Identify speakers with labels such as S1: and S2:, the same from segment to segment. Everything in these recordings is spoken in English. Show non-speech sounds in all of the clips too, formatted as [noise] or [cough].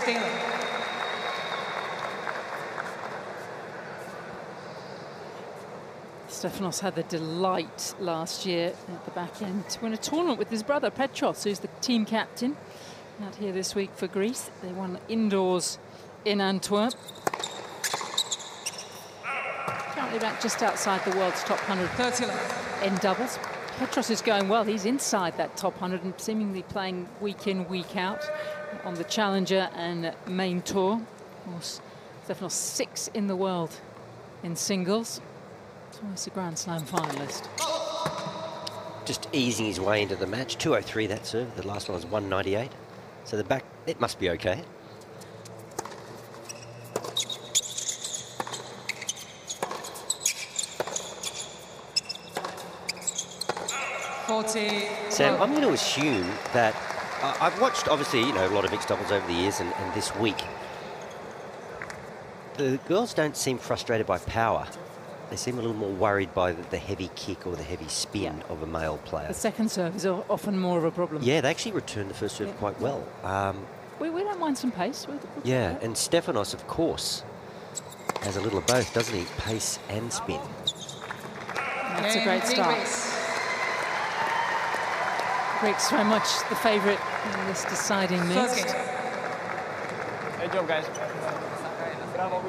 S1: 15
S2: Stefanos had the delight last year at the back end to win a tournament with his brother Petros, who's the team captain. Out here this week for Greece. They won indoors in Antwerp. Currently back just outside the world's top 100
S1: 30
S2: in doubles. Petros is going well. He's inside that top 100 and seemingly playing week in, week out on the Challenger and main tour. Of course, Stefanos six in the world in singles. Twice a Grand Slam finalist.
S3: Just easing his way into the match. 203 that serve. The last one was 198. So the back, it must be okay. Sam, I'm going to assume that uh, I've watched, obviously, you know, a lot of mixed doubles over the years, and, and this week, the girls don't seem frustrated by power. They seem a little more worried by the, the heavy kick or the heavy spin
S2: Yeah.
S3: of a male player.
S2: The second serve is often more of a problem.
S3: Yeah, they actually returned the first serve
S2: Yeah.
S3: quite well. Um,
S2: We, we don't mind some pace. We- we-
S3: yeah, and Stefanos, of course, has a little of both, doesn't he? Pace and spin.
S2: That's a great start. Greeks very much the favourite in this deciding
S1: First
S2: mixed.
S1: game.
S4: Good job, guys. Bravo.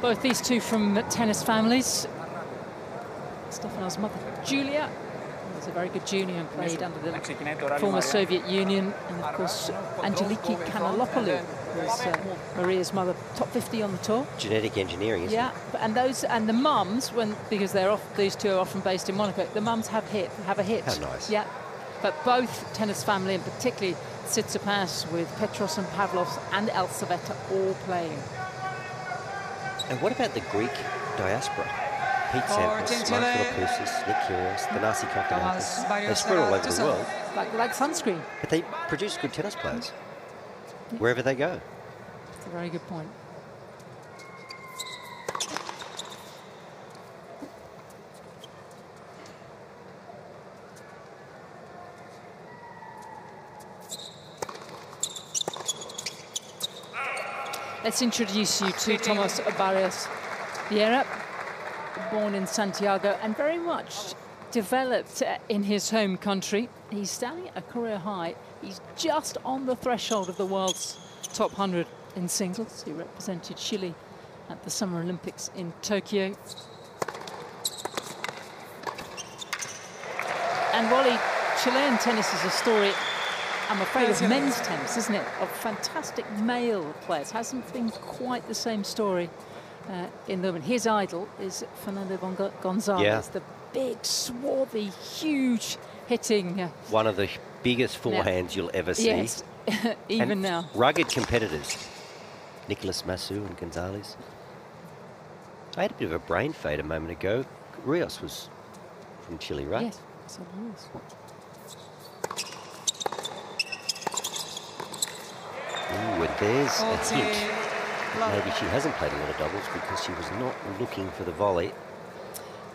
S2: Both these two from tennis families. Stefanos' mother, Julia, was a very good junior and played under the former Soviet Union. And of course, Angeliki Kanellopoulou was uh, Maria's mother, top 50 on the tour.
S3: Genetic engineering, isn't
S2: Yeah, but- and those and the mums, when because they're off, these two are often based in Monaco. The mums have hit, have a hit.
S3: How nice.
S2: Yeah, but both tennis family, and particularly Tsitsipas with Petros and Pavlos and Elsaveta all playing.
S3: And what about the Greek diaspora? Pete
S1: For
S3: Sampras,
S1: Gentile.
S3: Mark Philippoussis, Nick Kyrgios, Thanasi
S1: Thomas
S3: Kokkinakis.
S1: Barrios
S3: They spread all over the world,
S2: Like like sunscreen.
S3: but they produce good tennis players wherever they go.
S2: That's a very good point. Let's introduce you to Tomas Barrios Vera, born in Santiago and very much developed uh, in his home country. He's standing at a career high. He's just on the threshold of the world's top 100 in singles. He represented Chile at the Summer Olympics in Tokyo. And Wally, Chilean tennis is a story, I'm afraid, of men's tennis, isn't it? Of fantastic male players. Hasn't been quite the same story uh, in the women. His idol is Fernando Gonzalez,
S3: Yeah.
S2: the big, swarthy, huge hitting.
S3: One of the biggest forehands you'll ever see.
S2: yes, [laughs] even
S3: And
S2: now.
S3: Rugged competitors. Nicolas Massu and Gonzalez. I had a bit of a brain fade a moment ago. Rios was from Chile, right?
S2: Yes, so was.
S3: Ooh, and there's a
S1: 40.
S3: hint. Maybe she hasn't played a lot of doubles because she was not looking for the volley.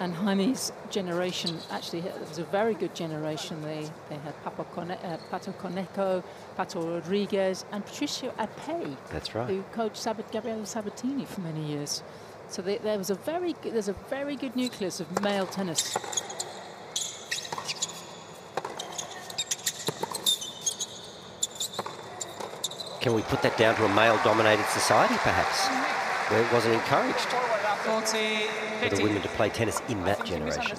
S2: And Jaime's generation, actually, it was a very good generation. They they had Papo Cone- uh, Pato Cornejo, Pato Rodriguez, and Patricio Apey,
S3: That's right.
S2: who coached Sabat, Gabriela Sabatini for many years. So they, there was a very good, there's a very good nucleus of male tennis.
S3: Can we put that down to a male-dominated society, perhaps, where it wasn't encouraged
S1: 40,
S3: for the women to play tennis in that generation?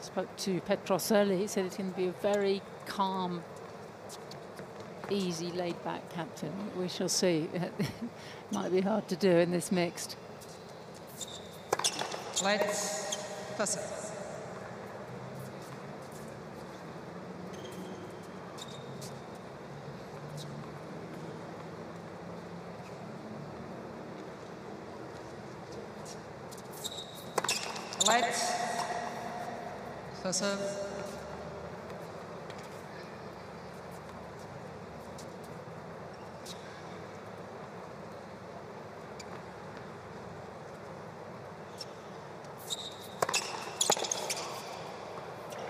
S2: Spoke to Petros earlier. He said it's going to be a very calm, easy, laid-back captain. We shall see. [laughs] Might be hard to do in this mixed.
S1: Let's pass it. Let's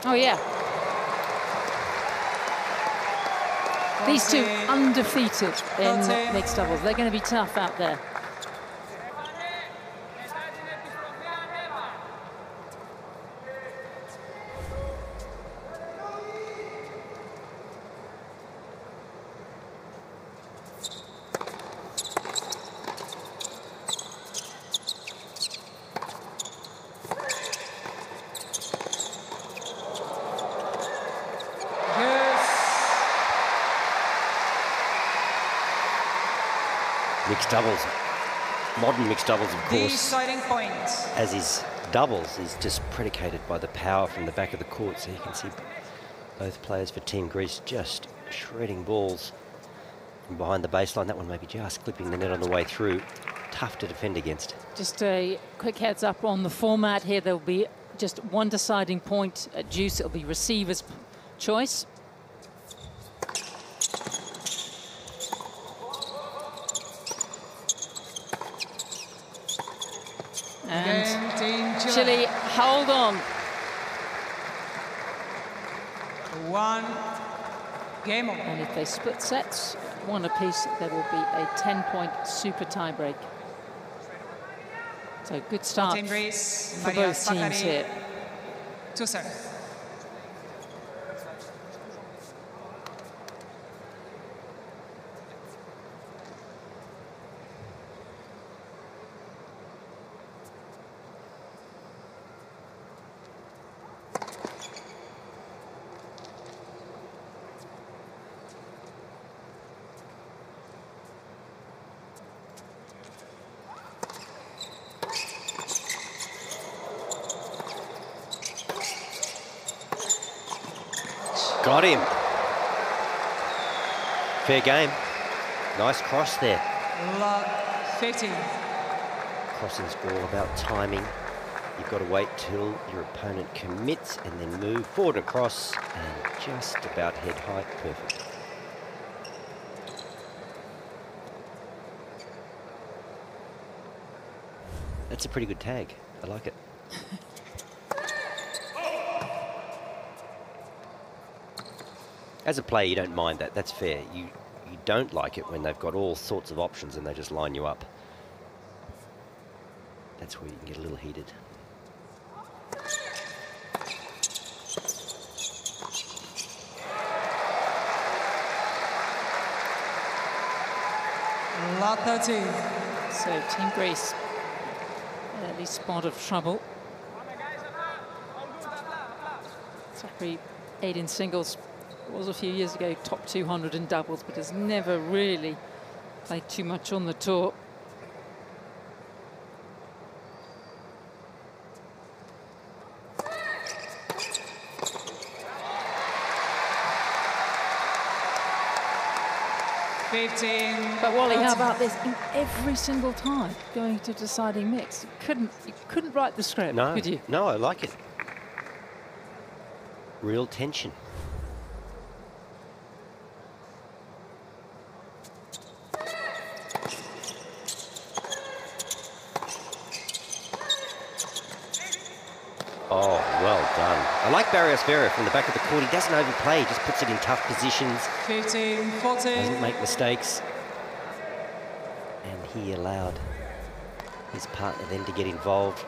S2: Oh yeah, These two undefeated in mixed doubles. They're going to be tough out there.
S1: Good.
S3: Mixed doubles. Modern mixed doubles, of course,
S1: Deciding point.
S3: as his doubles, is just predicated by the power from the back of the court. So you can see both players for Team Greece just shredding balls from behind the baseline. That one maybe just clipping the net on the way through. Tough to defend against.
S2: Just a quick heads up on the format here. There'll be just one deciding point at juice. It'll be receiver's choice. And
S1: Again, Team Chile.
S2: Chile, hold on.
S1: One. Game on.
S2: And if they split sets, one apiece, there will be a 10-point super tiebreak. So good start for
S1: Maria
S2: both teams here.
S1: Two serve.
S3: Got him. Fair game. Nice cross there.
S1: Love 15.
S3: Crossing's all about timing. You've got to wait till your opponent commits and then move forward and across and just about head height. Perfect. That's a pretty good tag. I like it. [laughs] As a player, you don't mind that. That's fair. You you don't like it when they've got all sorts of options and they just line you up. That's where you can get a little heated.
S1: Lot 13.
S2: So Team Greece, early spot of trouble. Sakkari, eight in singles, was a few years ago top 200 in doubles, but has never really played too much on the tour.
S1: Fifteen.
S2: But Wally, how about this? In every single time going to deciding mix, you couldn't you couldn't write the script,
S3: No,
S2: could you?
S3: no, I like it. Real tension. Oh, well done. I like Barrios Vera from the back of the court. He doesn't overplay, he just puts it in tough positions,
S1: 15, 14.
S3: doesn't make mistakes. And he allowed his partner then to get involved.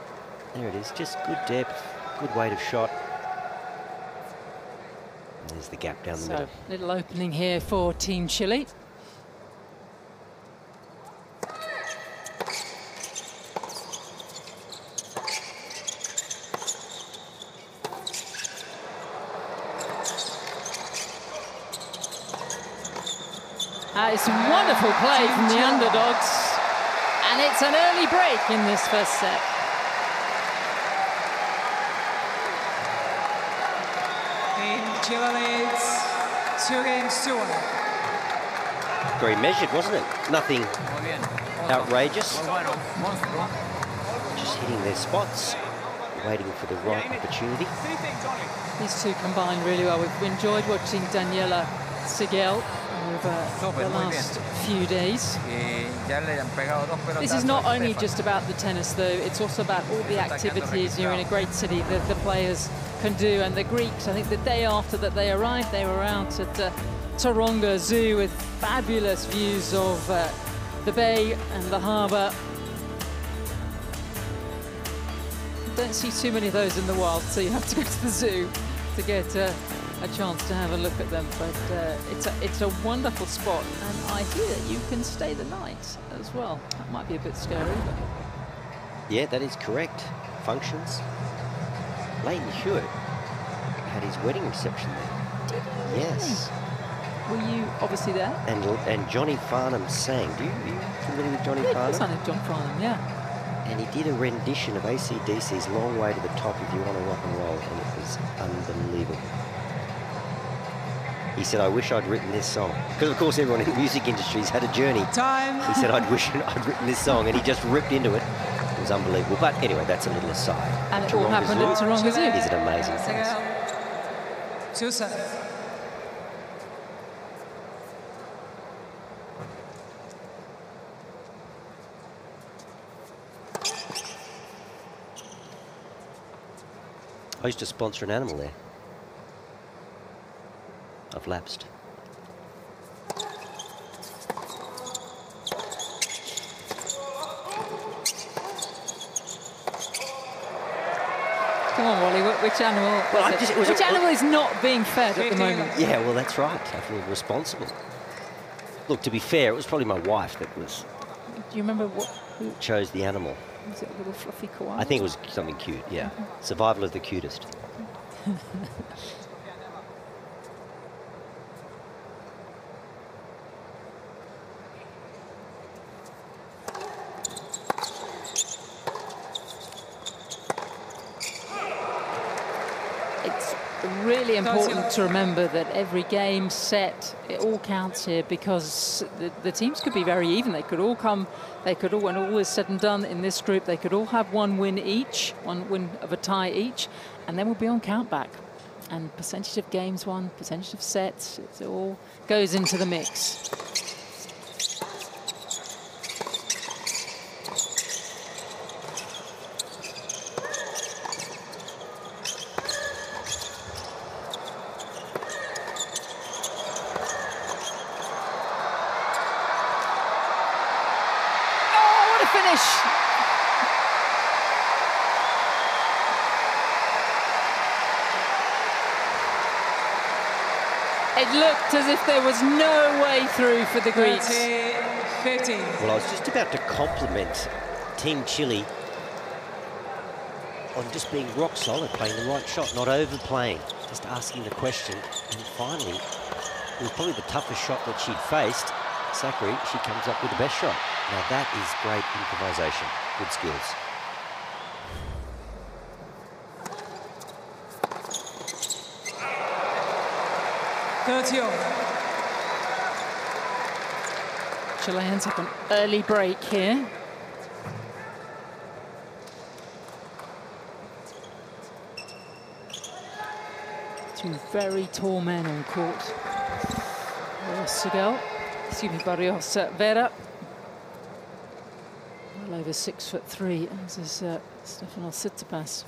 S3: There it is, just good depth, good weight of shot. And there's the gap down the
S2: So
S3: middle.
S2: little opening here for Team Chile. Uh, it's wonderful play from the underdogs. And it's an early break in this first set.
S1: Team Chile leads two games to one.
S3: Very measured, wasn't it? Nothing outrageous,
S4: Muy bueno. Monstruo.
S3: just hitting their spots, waiting for the right opportunity.
S4: Three things only.
S2: These two combine really well. We've enjoyed watching Daniela Seguel over the last few days.
S4: Y ya le han pegado dos
S2: This is not only just about the tennis, though. It's also about all the activities you're in a great city that the players can do. And the Greeks, I think the day after that they arrived, they were out at uh, Taronga Zoo with fabulous views of uh, the bay and the harbour. Don't see too many of those in the wild, so you have to go to the zoo to get uh, a chance to have a look at them. But uh, it's, a, it's a wonderful spot, and I hear that you can stay the night as well. That might be a bit scary, but
S3: Yeah, that is correct. Functions. Lleyton Hewitt had his wedding reception there.
S2: did you
S3: Yes.
S2: Were you obviously there?
S3: And and Johnny Farnham sang. Do you, are you familiar with Johnny
S2: Yeah, of course I
S3: Farnham?
S2: know John Farnham, yeah.
S3: And he did a rendition of AC/DC's Long Way to the Top if you want to rock and roll, and it was unbelievable. He said, I wish I'd written this song. Because, of course, everyone in the music industry's had a journey.
S1: Time.
S3: He said, I'd wish [laughs] I'd written this song, and he just ripped into it. It was unbelievable. But anyway, that's a little aside.
S2: And it all happened at Taronga Zoo.
S3: Is it amazing.
S1: Seguel.
S3: I used to sponsor an animal there. I've lapsed.
S2: Come on, Wally, which animal?
S3: Well,
S2: it?
S3: just- it was
S2: which
S3: a-
S2: animal is not being fed at the moment?
S3: Yeah, well, that's right. I feel responsible. Look, to be fair, it was probably my wife that was
S2: Do you remember what? Who,
S3: chose the animal.
S2: was it a little fluffy koala?
S3: I think it was something cute, yeah. Survival of the cutest. [laughs]
S2: It's really important to remember that every game set, it all counts here because the, the teams could be very even. They could all come, they could all, when all is said and done in this group, they could all have one win each, one win of a tie each, and then we'll be on countback. And percentage of games won, percentage of sets, it all goes into the mix. Oh, what a finish! It looked as if there was no way through for the Greeks.
S1: 30,
S3: Well, I was just about to compliment Team Chile on just being rock solid, playing the right shot, not overplaying, just asking the question. And finally, it was probably the toughest shot that she'd faced. Sakkari, she comes up with the best shot. Now that is great improvisation, good skills.
S1: Thirty all.
S2: Chileans have an early break here. Two very tall men on court. Excuse me, Barrios uh, Vera. Well over six foot three, as is uh, Stefanos Tsitsipas.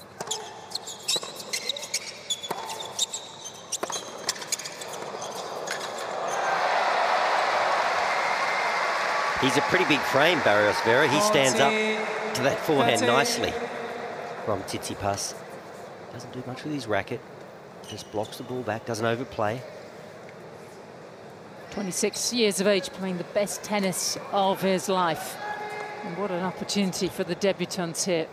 S3: He's a pretty big frame, Barrios Vera. He stands up to that forehand nicely from Tsitsipas. Doesn't do much with his racket. Just blocks the ball back, doesn't overplay.
S2: 26 years of age, playing the best tennis of his life. And what an opportunity for the debutants here.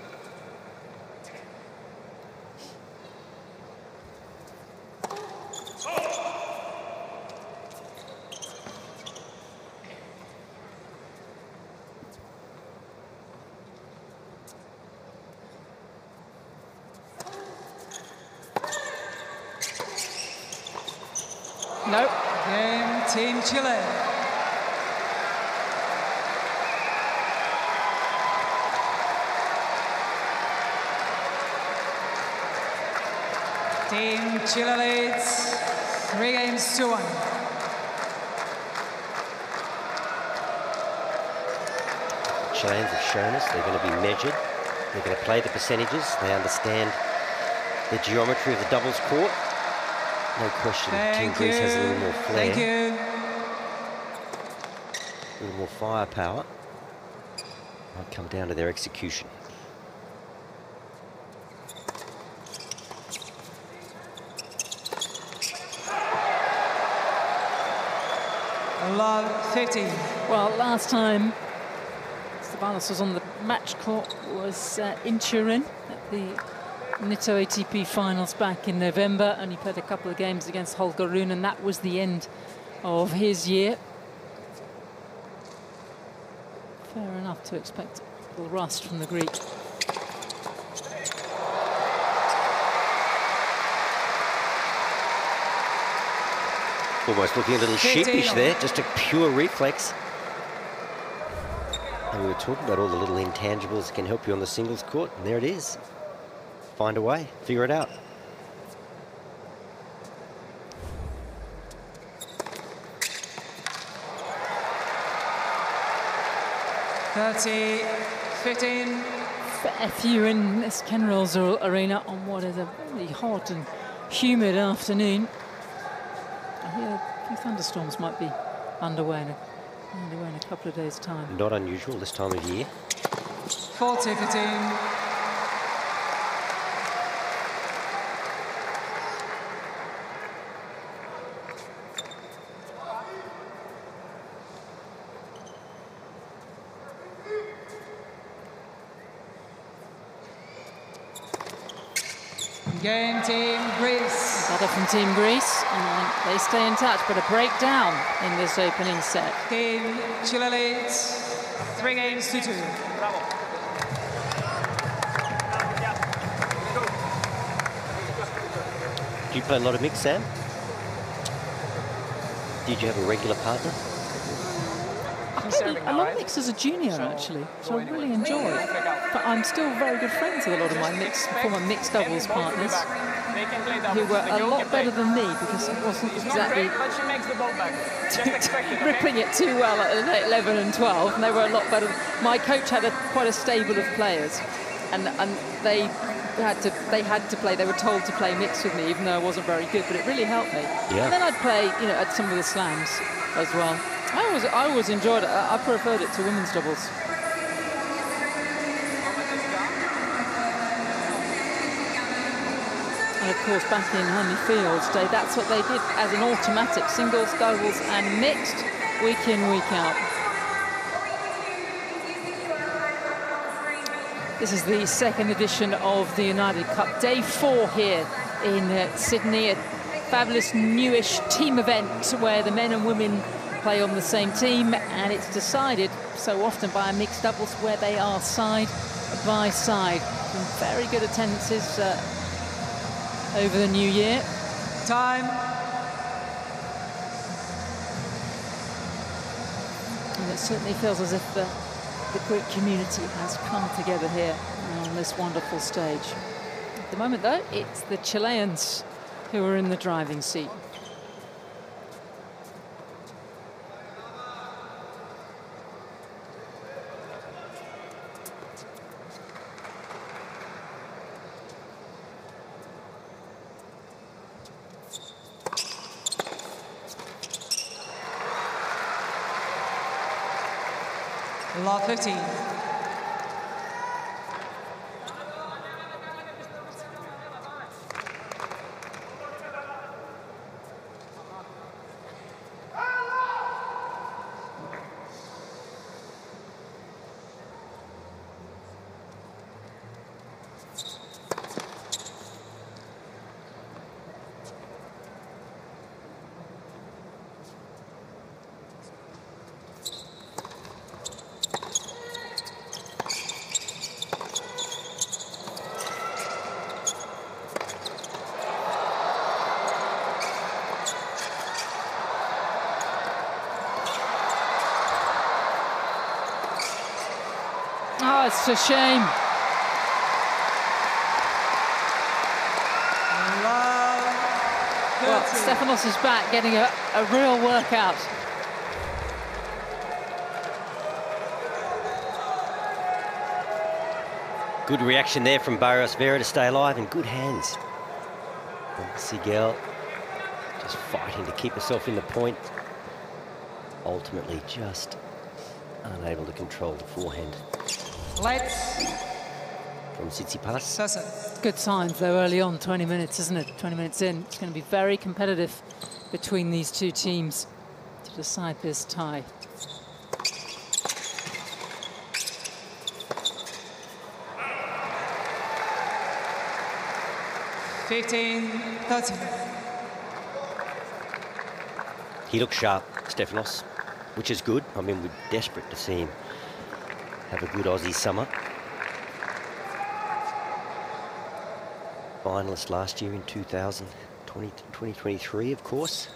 S2: Nope.
S1: Game Team Chile. Team Chile leads three games to one.
S3: Chileans have shown us they're going to be measured. They're going to play the percentages. They understand the geometry of the doubles court. No question,
S1: Thank
S3: Team Greece
S1: you.
S3: has a little more flair,
S1: Thank you.
S3: a little more firepower. Might come down to their execution.
S1: Love 15.
S2: Well, last time Stefanos was on the match court was uh, in Turin at the Nitto ATP finals back in November, and he played a couple of games against Holger Rune, and that was the end of his year. Fair enough to expect a little rust from the Greek.
S3: Almost looking a little sheepish there, just a pure reflex. And we were talking about all the little intangibles that can help you on the singles court, and there it is. Find a way, figure it out.
S1: Thirty, fifteen.
S2: fair few in this Ken Rosewall ar- arena on what is a really hot and humid afternoon. I hear a few thunderstorms might be underway in a, underway in a couple of days' time.
S3: Not unusual this time of year.
S1: 40, 15. Game team Greece.
S2: Better from Team Greece, and they stay in touch, but a breakdown in this opening set.
S1: Team Chile leads three games to two. Bravo.
S3: Do you play a lot of mix, Sam? Did you have a regular partner?
S2: I played a lot of mix as a junior, actually, so I really enjoyed. But I'm still very good friends with a lot of my mixed, former mixed doubles partners,
S4: They can play doubles.
S2: who were a lot better than me because I wasn't
S4: It's not
S2: exactly
S4: great, but she makes the ball back. It, [laughs] okay?
S2: ripping it too well at 11 and 12, and they were a lot better. My coach had a, quite a stable of players, and and they had to they had to play. They were told to play mixed with me, even though I wasn't very good. But it really helped me.
S3: Yeah.
S2: And then I'd play, you know, at some of the slams as well. I always I always enjoyed it. I, I preferred it to women's doubles. And of course, back in Honey Fields Day, that's what they did as an automatic singles, doubles, and mixed week in, week out. This is the second edition of the United Cup, day four here in uh, Sydney. A fabulous newish team event where the men and women play on the same team, and it's decided so often by a mixed doubles where they are side by side. Some very good attendances uh, over the new year.
S1: Time.
S2: And it certainly feels as if the, the Greek community has come together here on this wonderful stage. At the moment, though, it's the Chileans who are in the driving seat.
S1: Lot
S2: Oh, it's a shame.
S1: Love
S2: Well, Stefanos is back getting a, a real workout.
S3: Good reaction there from Barrios Vera to stay alive and good hands. from Seguel. just fighting to keep herself in the point. Ultimately, just unable to control the forehand
S1: Lights.
S3: from Tsitsipas.
S1: Sessa.
S2: Good signs though early on, 20 minutes, isn't it? 20 minutes in. It's going to be very competitive between these two teams to decide this tie.
S1: Fifteen. Thirteen.
S3: He looks sharp, Stefanos, which is good. I mean, we're desperate to see him have a good Aussie summer. Finalist last year in 2020, 2023, of course.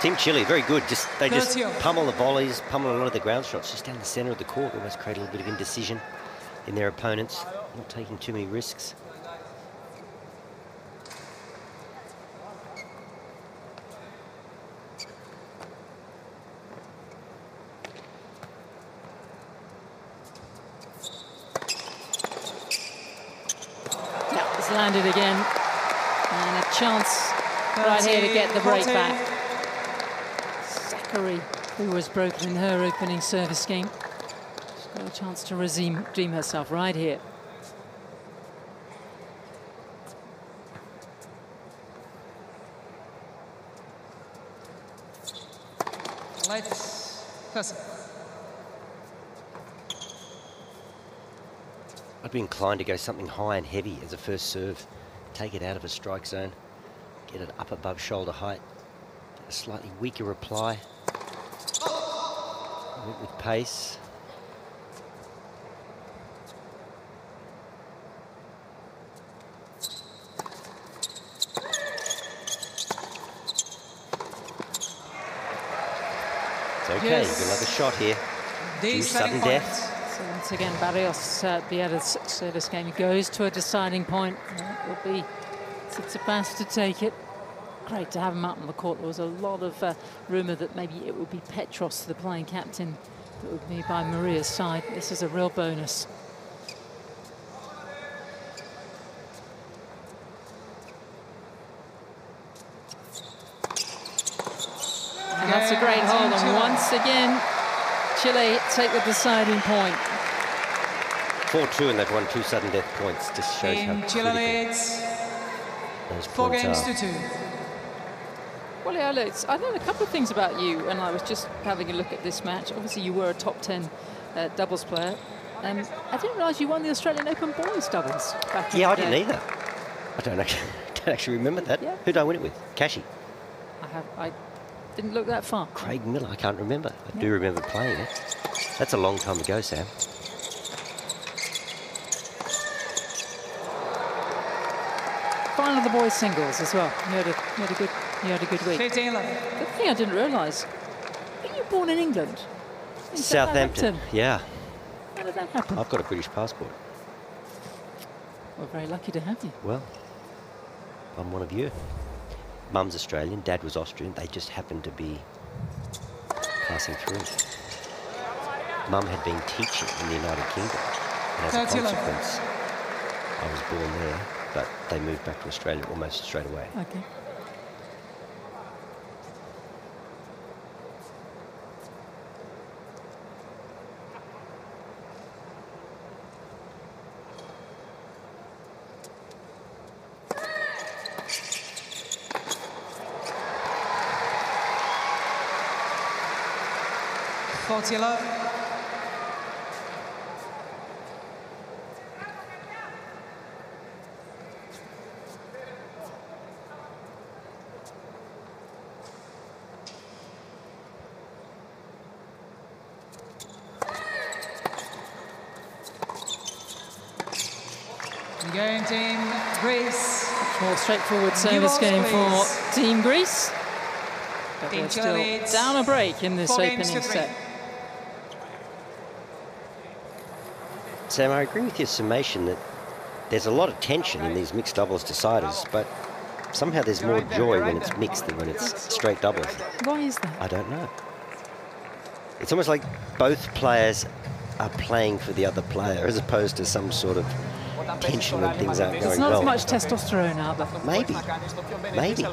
S3: Team Chile, very good. Just they just pummel the volleys, pummel a lot of the ground shots, just down the centre of the court. Almost create a little bit of indecision in their opponents, not taking too many risks.
S2: Yeah, it's landed again. And a chance right here to get the break
S1: 14.
S2: back. Sakkari, who was broken in her opening service game. She's got a chance to redeem, redeem herself right here.
S1: Lights. Sessa.
S3: I'd be inclined to go something high and heavy as a first serve. Take it out of a strike zone, get it up above shoulder height. A slightly weaker reply. Went with pace. It's okay,
S1: Yes.
S3: another shot here.
S1: The
S3: Two sudden deaths.
S2: So once again, Barrios uh, Vera's service game goes to a deciding point. It will be Tsitsipas to take it. Great to have him out on the court. There was a lot of uh, rumour that maybe it would be Petros, the playing captain, that would be by Maria's side. This is a real bonus. And that's a great
S1: Yeah,
S2: hold. And once again, Chile take the deciding point.
S3: 4-2 and they've won two sudden death points. Just shows how
S1: Chile
S3: critical
S1: leads.
S3: Those
S1: Four
S3: points
S1: games to two.
S2: Well, yeah, Alex, I learned a couple of things about you, and I was just having a look at this match. Obviously, you were a top 10 uh, doubles player. Um, I didn't realise you won the Australian Open boys doubles back in
S3: Yeah, I didn't
S2: day.
S3: either. I don't actually, [laughs] don't actually remember that.
S2: Yeah.
S3: Who did I win it with? Cashy.
S2: I have. I didn't look that far.
S3: Craig Miller. I can't remember. I do remember playing it. That's a long time ago, Sam.
S2: Final of the boys singles as well. You had a, you had a good, you had a good week.
S1: 15 11.
S2: The thing I didn't realise, were you born in England? In
S3: Southampton. Yeah,
S2: How did that happen?
S3: I've got a British passport.
S2: We're very lucky to have you.
S3: Well, I'm one of you. Mum's Australian, Dad was Austrian. They just happened to be passing through. Mum had been teaching in the United Kingdom, and as a
S1: That's eleven.
S3: consequence, I was born there. But they moved back to Australia almost straight away.
S2: Okay.
S1: Forty eleven. Again, team Greece
S2: more straightforward service game
S1: please.
S2: for Team Greece. But
S1: Team
S2: still down a break in this
S1: Four
S2: opening set.
S3: Sam, I agree with your summation that there's a lot of tension in these mixed doubles deciders, but somehow there's more joy when it's mixed than when it's straight doubles.
S2: Why is that?
S3: I don't know. It's almost like both players are playing for the other player as opposed to some sort of tension when things aren't
S4: going
S2: well.
S3: There's
S2: not as much testosterone out there.
S3: Maybe. Maybe.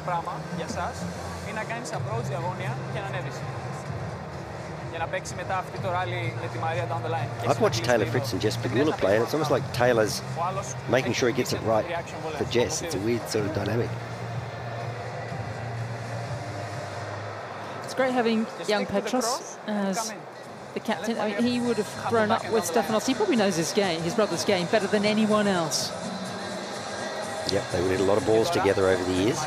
S3: I've watched Taylor Fritz and Jess
S4: Pegula
S3: play, and it's almost like Taylor's making sure he gets it right for Jess. It's a weird sort of dynamic.
S2: It's great having young Petros as the captain. I mean, he would have grown up with Stefanos. He probably knows his game, his brother's game, better than anyone else.
S3: Yep, they would a lot of balls together over the years.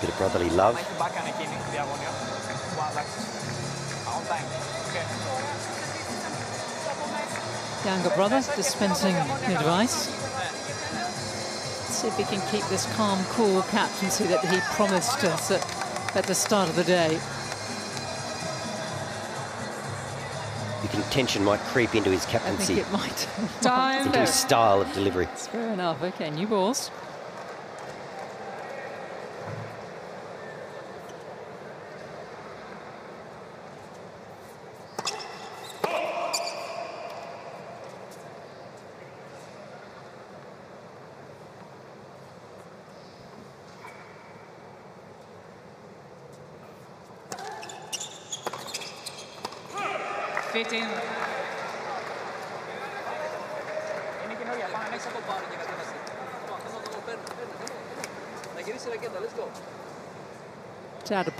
S3: Bit of brotherly love.
S2: Younger brother dispensing advice. Let's see if he can keep this calm, cool captaincy that he promised us at, at the start of the day.
S3: You can tension might creep into his
S2: I think
S3: captaincy,
S2: it might. [laughs]
S1: Time.
S3: into his style of delivery.
S2: Fair enough. Okay, new balls.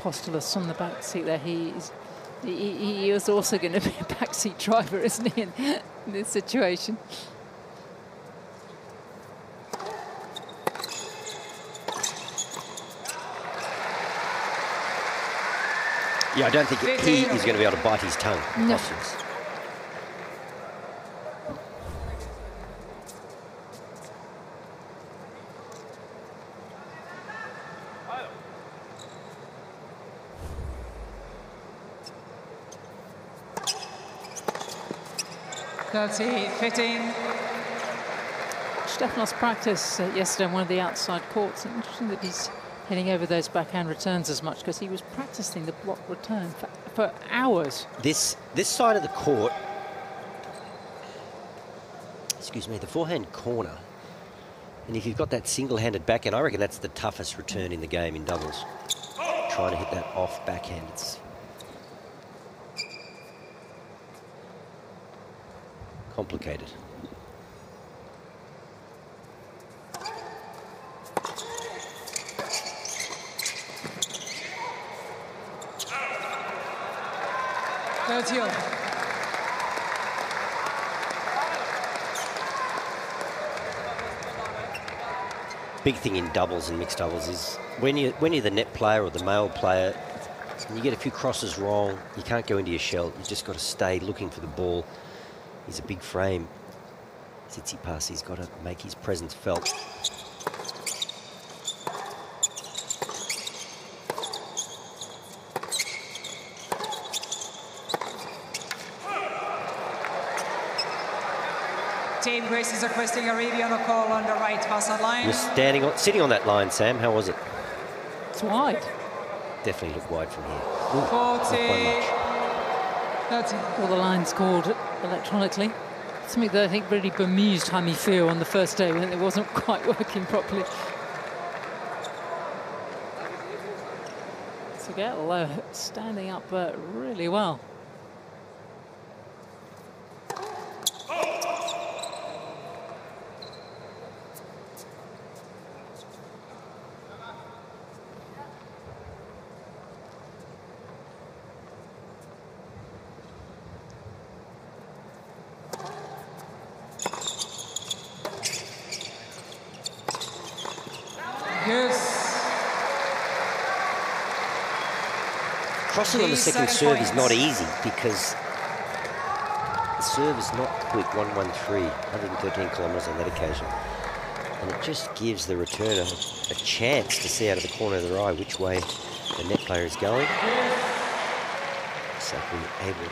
S2: Apostolos on the back seat there. He's he, he he is also going to be a backseat driver, isn't he, in, in [laughs] this situation?
S3: Yeah, I don't think he is going to be able to bite his tongue.
S2: No.
S1: Thirty. Fitting.
S2: Stefanos practiced uh, yesterday on one of the outside courts. Interesting that he's hitting over those backhand returns as much because he was practicing the block return for, for hours.
S3: This this side of the court, excuse me, the forehand corner. And if you've got that single-handed backhand, I reckon that's the toughest return in the game in doubles. Trying to hit that off backhand, it's complicated.
S1: Thirty.
S3: big thing in doubles and mixed doubles is when you when you're the net player or the male player, and you get a few crosses wrong, you can't go into your shell. You just got to stay looking for the ball. He's a big frame. Tsitsipas, he's got to make his presence felt.
S1: Team Greece is requesting a review on the call on the right Passad line.
S3: You're standing on, sitting on that line, Sam. How was it?
S2: It's wide.
S3: Definitely look wide from here. Ooh, not by
S1: 40.
S3: much.
S1: 30.
S2: All the lines called electronically. Something that I think really bemused Hami Fio on the first day when it wasn't [laughs] quite working properly. So standing up uh, really well.
S1: Yes.
S3: Crossing on the second
S1: second
S3: serve is not easy because the serve is not quick. 113, 113 kilometres on that occasion. And it just gives the returner a chance to see out of the corner of their eye which way the net player is going. So being able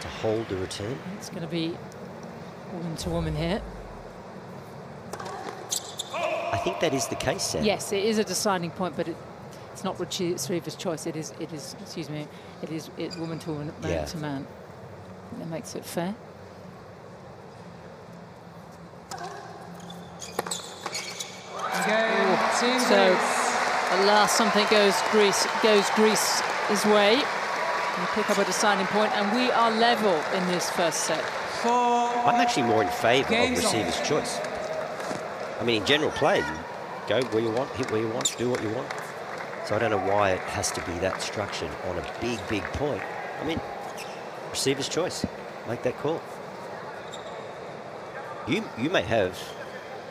S3: to hold the return.
S2: It's going to be woman to woman here.
S3: I think that is the case, Sam.
S2: Yes, it is a deciding point, but it, It's not Sriva's choice. It is. It is. Excuse me. It is. It's woman to woman, man
S3: Yeah.
S2: to man. That makes it fair.
S1: Game, Team
S2: So
S1: Greece.
S2: at last something goes Greece goes Greece his way. And pick up a deciding point, and we are level in this first set.
S1: Four.
S3: I'm actually more in favour of
S1: Game's on.
S3: receiver's choice. I mean, in general play, you go where you want, hit where you want, do what you want. So I don't know why it has to be that structured on a big, big point. I mean, receiver's choice. Make that call. You you may have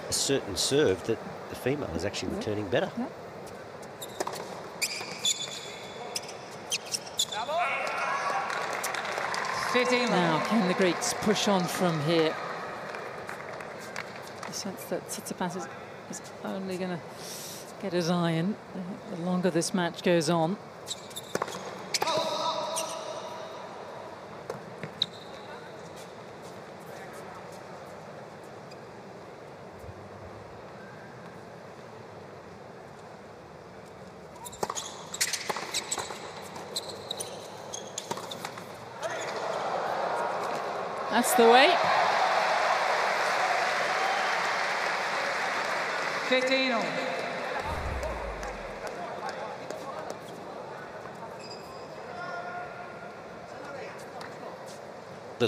S3: a certain serve that the female is actually returning better.
S2: Yep. Now, can the Greeks push on from here? Sense that Tsitsipas is, is only going to get his eye in the longer this match goes on.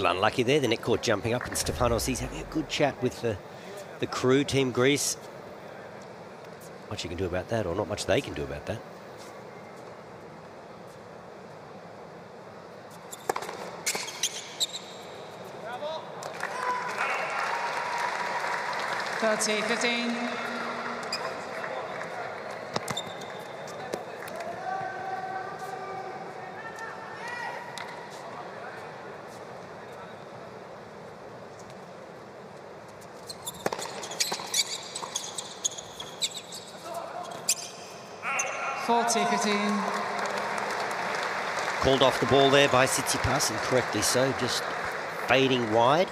S3: little unlucky there. The net caught jumping up, and Stefanos, he's having a good chat with the, the crew, Team Greece. Much you can do about that, or not much they can do about that.
S1: Bravo. 15.
S3: Called off the ball there by Tsitsipas, and correctly so, just fading wide.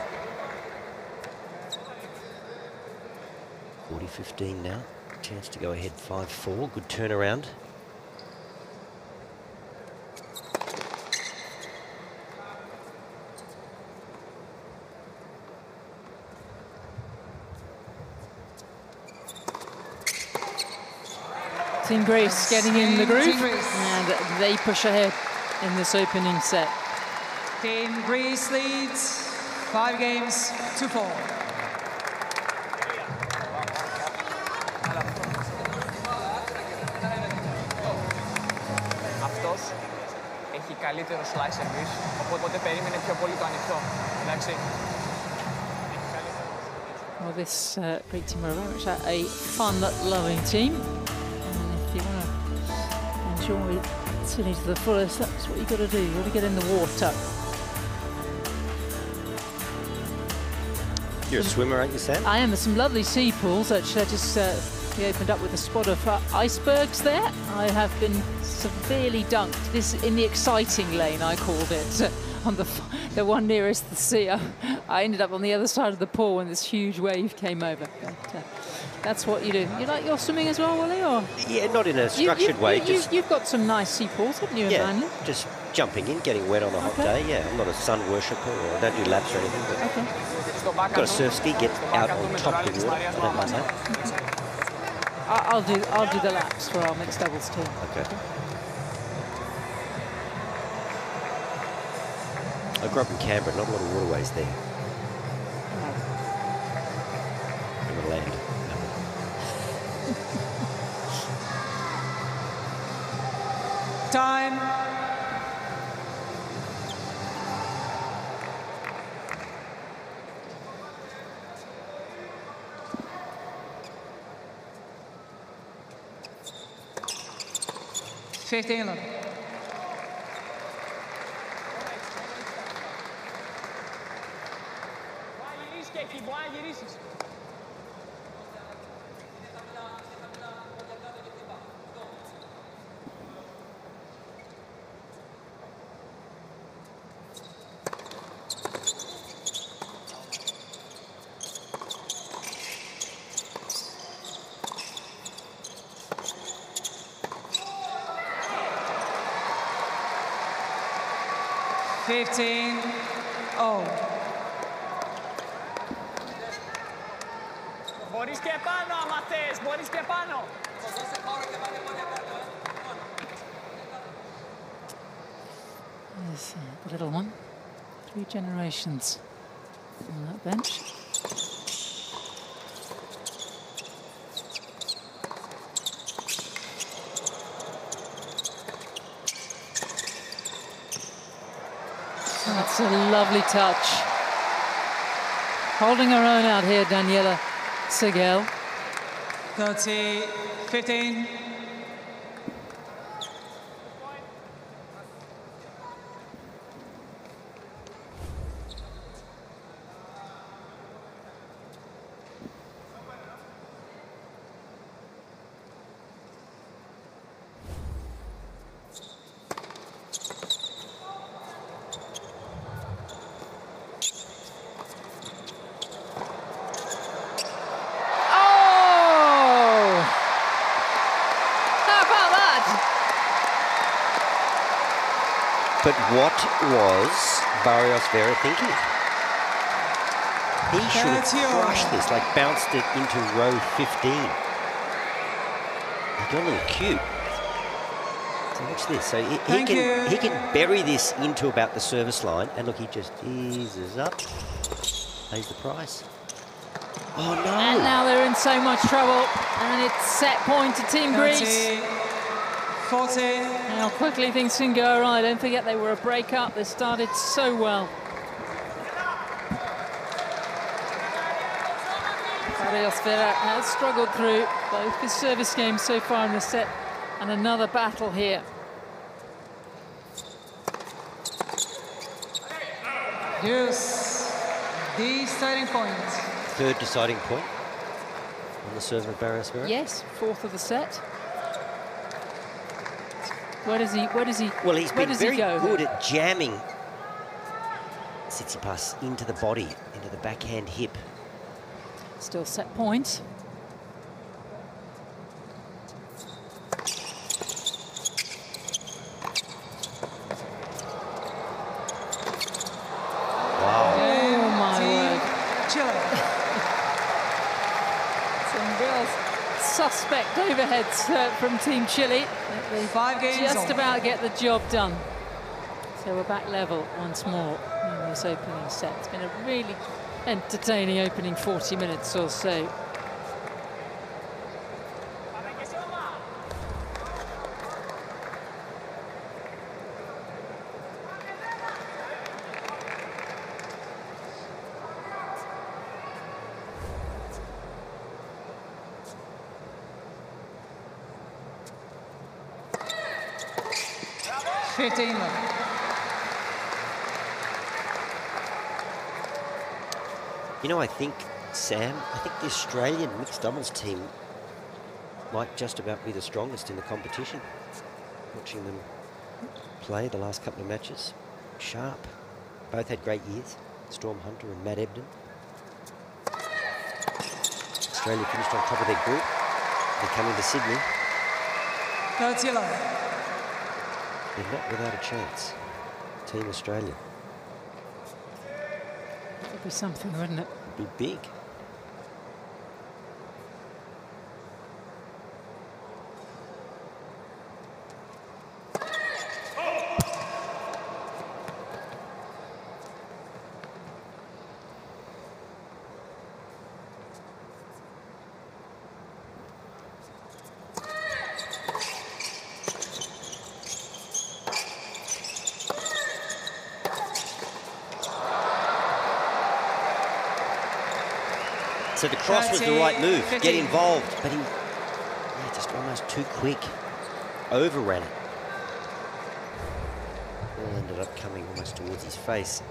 S3: 40-15 now. Chance to go ahead 5-4. Good turnaround.
S2: Team Greece getting in the groove, and they push ahead in this opening set.
S1: Team Greece leads five games to four.
S4: Αυτός έχει καλύτερο slice service, οπότε περίμενε πιο πολύ το ανοιχτό. Εντάξει.
S2: Well, this uh, Greek team are very much a, a fun-loving team. And if you want to enjoy swimming to the fullest, that's what you've got to do. You've got to get in the water.
S3: You're a swimmer, aren't you, Sam?
S2: I am. There's some lovely sea pools. Actually, I just uh, we opened up with a spot of uh, icebergs there. I have been severely dunked. This in the exciting lane, I called it, uh, [laughs] on the the one nearest the sea. [laughs] I ended up on the other side of the pool when this huge wave came over that's what you do. You like your swimming as well, Willie? Or
S3: yeah, not in a structured
S2: you, you,
S3: way.
S2: You,
S3: just
S2: you've got some nice sea pools, haven't you?
S3: Yeah, just jumping in, getting wet on a hot day. Yeah, I'm not a sun worshipper or I don't do laps or anything. But
S2: okay.
S4: I've
S3: got a surf ski, get out on top of the water. I don't mind that.
S2: Mm -hmm. I'll do I'll do the laps for our mixed doubles team.
S3: Okay. I grew up in Canberra, not a lot of waterways there.
S1: Fifteen.
S2: Touch. Holding her own out here, Daniela Seguel.
S1: 30 15.
S2: Oh! How about that?
S3: But what was Barrios Vera thinking? He should have crushed this, like bounced it into row 15. He got a little cute. So watch this. So he, he can
S1: you.
S3: he can bury this into about the service line, and look, he just eases up, pays the price. Oh no!
S2: And now they're in so much trouble. And it's set point to Team Greece.
S1: 30 14.
S2: How quickly things can go right. Don't forget they were a break up. They started so well. Barrios Vera has struggled through both his service games so far in the set and another battle here.
S1: Here's the starting point.
S3: Third deciding point on the serve of Barrios Vera.
S2: Yes, fourth of the set. Where does he? Where does he?
S3: Well, he's been very
S2: he go?
S3: good at jamming Tsitsipas into the body, into the backhand hip.
S2: Still set point.
S3: Wow.
S2: Oh my
S1: Team
S2: word!
S1: Chile.
S2: Some real overheads uh, from Team Chile.
S1: Five games
S2: just
S1: on.
S2: about get the job done. So we're back level once more in this opening set. It's been a really entertaining opening 40 minutes or so.
S1: Fifteen left.
S3: You know, I think, Sam, I think the Australian mixed doubles team might just about be the strongest in the competition. Watching them play the last couple of matches. Sharp. Both had great years. Storm Hunter and Matt Ebden. Australia finished on top of their group. They're coming to Sydney.
S1: 30 left.
S3: They're not without a chance. Team Australia.
S2: It'd be something, wouldn't it?
S3: Be big. So the cross was the right
S1: 30,
S3: move. Get involved. But he yeah, just almost too quick. Overran it. Ball ended up coming almost towards his face.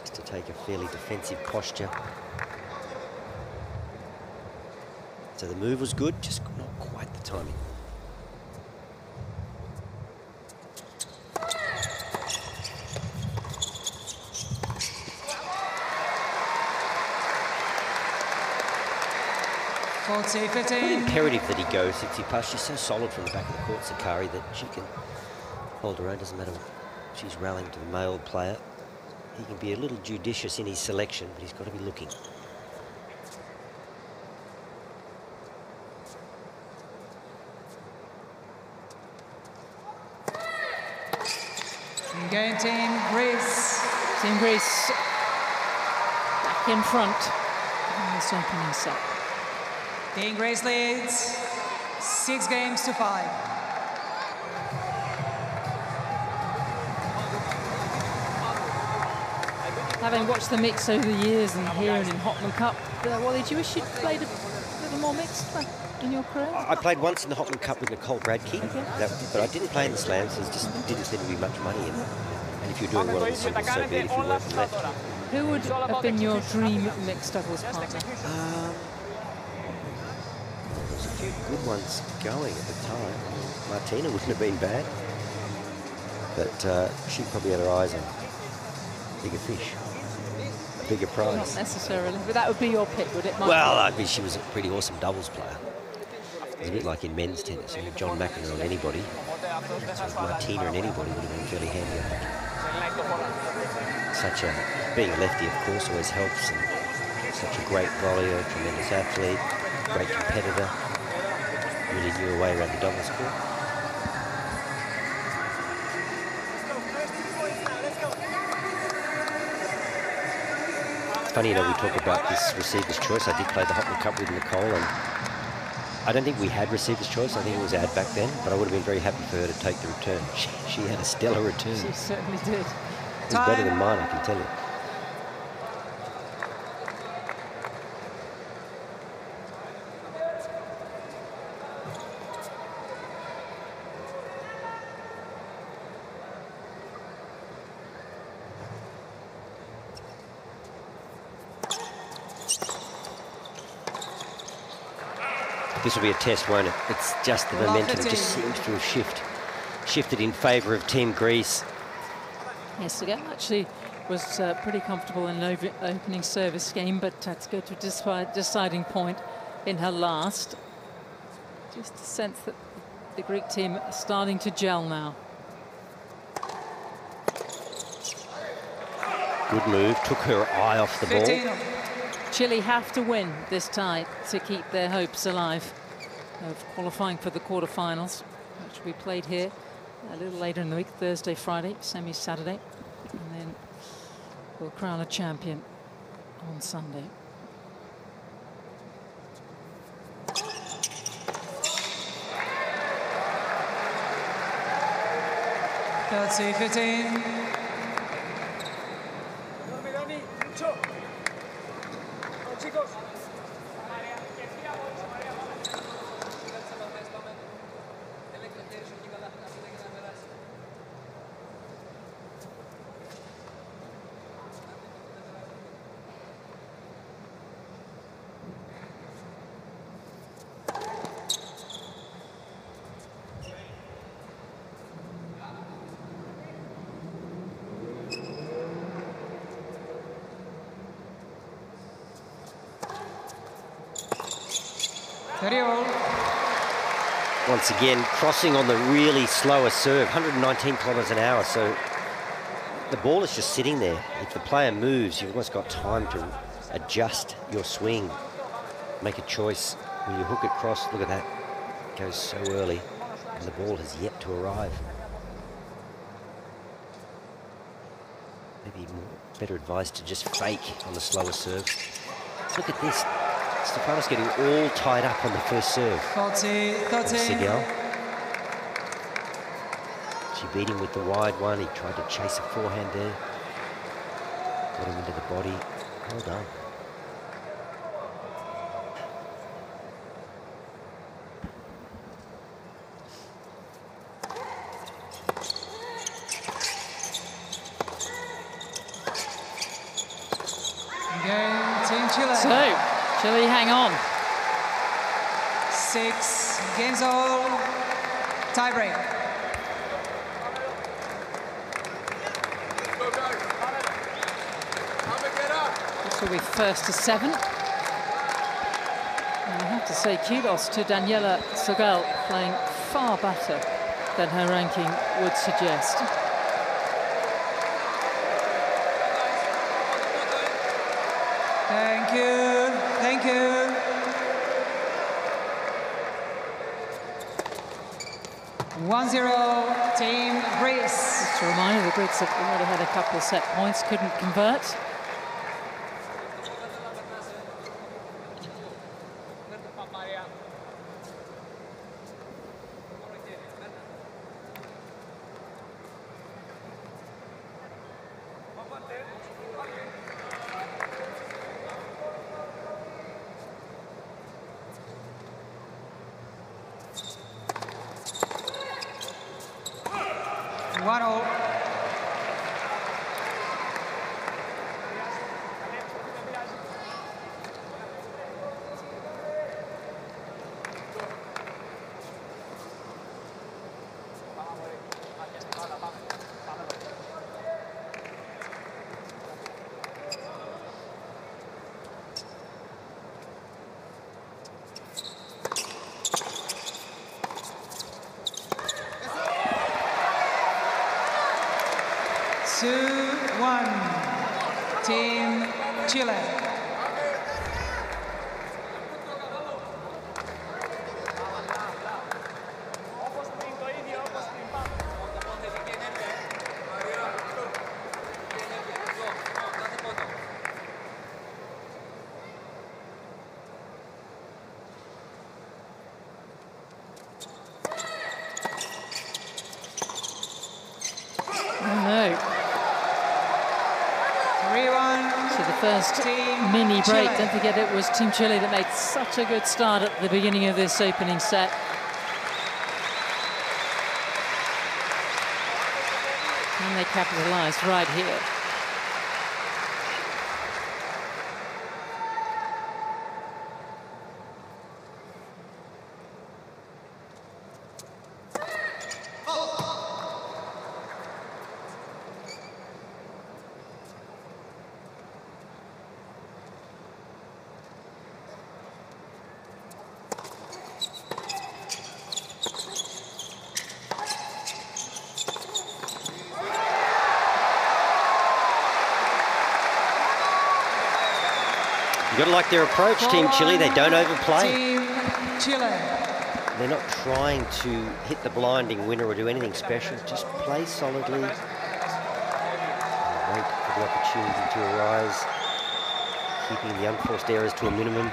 S3: Just to take a fairly defensive posture. So the move was good, just not quite the timing.
S1: Forty,
S3: Pretty
S1: 15.
S3: imperative that he goes, Tsitsipas. She's so solid from the back of the court, Sakkari, that she can hold her own. Doesn't matter She's rallying to the male player. He can be a little judicious in his selection, but he's got to be looking.
S1: Game team Greece.
S2: Team Greece back in front in this opening set.
S1: Team Greece leads six games to five.
S2: Having watched the mix over the years and here and in Hopman Cup, uh, Wally, do you wish you'd played a little more mixed like, in your career?
S3: I played once in the Hopman Cup with Nicole Bradtke,
S2: Okay.
S3: that, but I didn't play in the slams. There just didn't seem to be much money in it. And if you're doing well in the singles, so be it if you work left.
S2: Who would have been your dream mixed doubles partner?
S3: Um, there's a ones going at the time. Martina wouldn't have been bad, but uh, she probably had her eyes on bigger fish, a bigger
S2: Not necessarily, but that would be your pick, would it? Mark?
S3: Well, I mean, she was a pretty awesome doubles player. It's a bit like in men's tennis. I mean, John McEnroe and anybody, sort of Martina and anybody would have been fairly handy. I think. Such a being a lefty, of course, always helps. And such a great volleyer, tremendous athlete, great competitor. Really her way around the doubles court. Funny, you know, we talk about this receiver's choice. I did play the Hopman Cup with Nicole, and I don't think we had receiver's choice. I think it was ad back then, but I would have been very happy for her to take the return. [laughs] She, she had a stellar return.
S2: She certainly did.
S3: It was better than mine, I can tell you. This will be a test, won't it? It's just the momentum
S1: it,
S3: just seems to have shift, shifted in favour of Team Greece.
S2: Yes, again, actually was uh, pretty comfortable in the opening service game, but had to go to a deci- deciding point in her last. Just a sense that the Greek team are starting to gel now.
S3: Good move, took her eye off the ball.
S1: 15.
S2: Chile have to win this tie to keep their hopes alive of qualifying for the quarterfinals, which will be played here a little later in the week, Thursday, Friday, semi-Saturday, and then we'll crown a champion on Sunday.
S1: Thirty, 15. Thirty all.
S3: Once again, crossing on the really slower serve, 119 kilometres an hour. So the ball is just sitting there. If the player moves, you've almost got time to adjust your swing, make a choice. When you hook it cross, look at that. It goes so early, and the ball has yet to arrive. Maybe more, better advice to just fake on the slower serve. Look at this. Stefanos getting all tied up on the first serve.
S1: 40,
S3: of
S1: 13.
S3: She beat him with the wide one. He tried to chase a forehand there. Got him into the body. Well done.
S2: first to seven. And I have to say kudos to Daniela Seguel playing far better than her ranking would suggest.
S1: Thank you, thank you. One zero, team Greece.
S2: Just a reminder, the Greeks have already had a couple of set points, couldn't convert.
S1: One all. Two, one. Team Chile.
S2: First mini break,
S1: Chile.
S2: don't forget it was Team Chile that made such a good start at the beginning of this opening set. And they capitalised right here.
S3: Like their approach, Team Chile. They don't overplay.
S1: Team Chile.
S3: They're not trying to hit the blinding winner or do anything special. Just play solidly. and Wait for the opportunity to arise. Keeping the unforced errors to a minimum.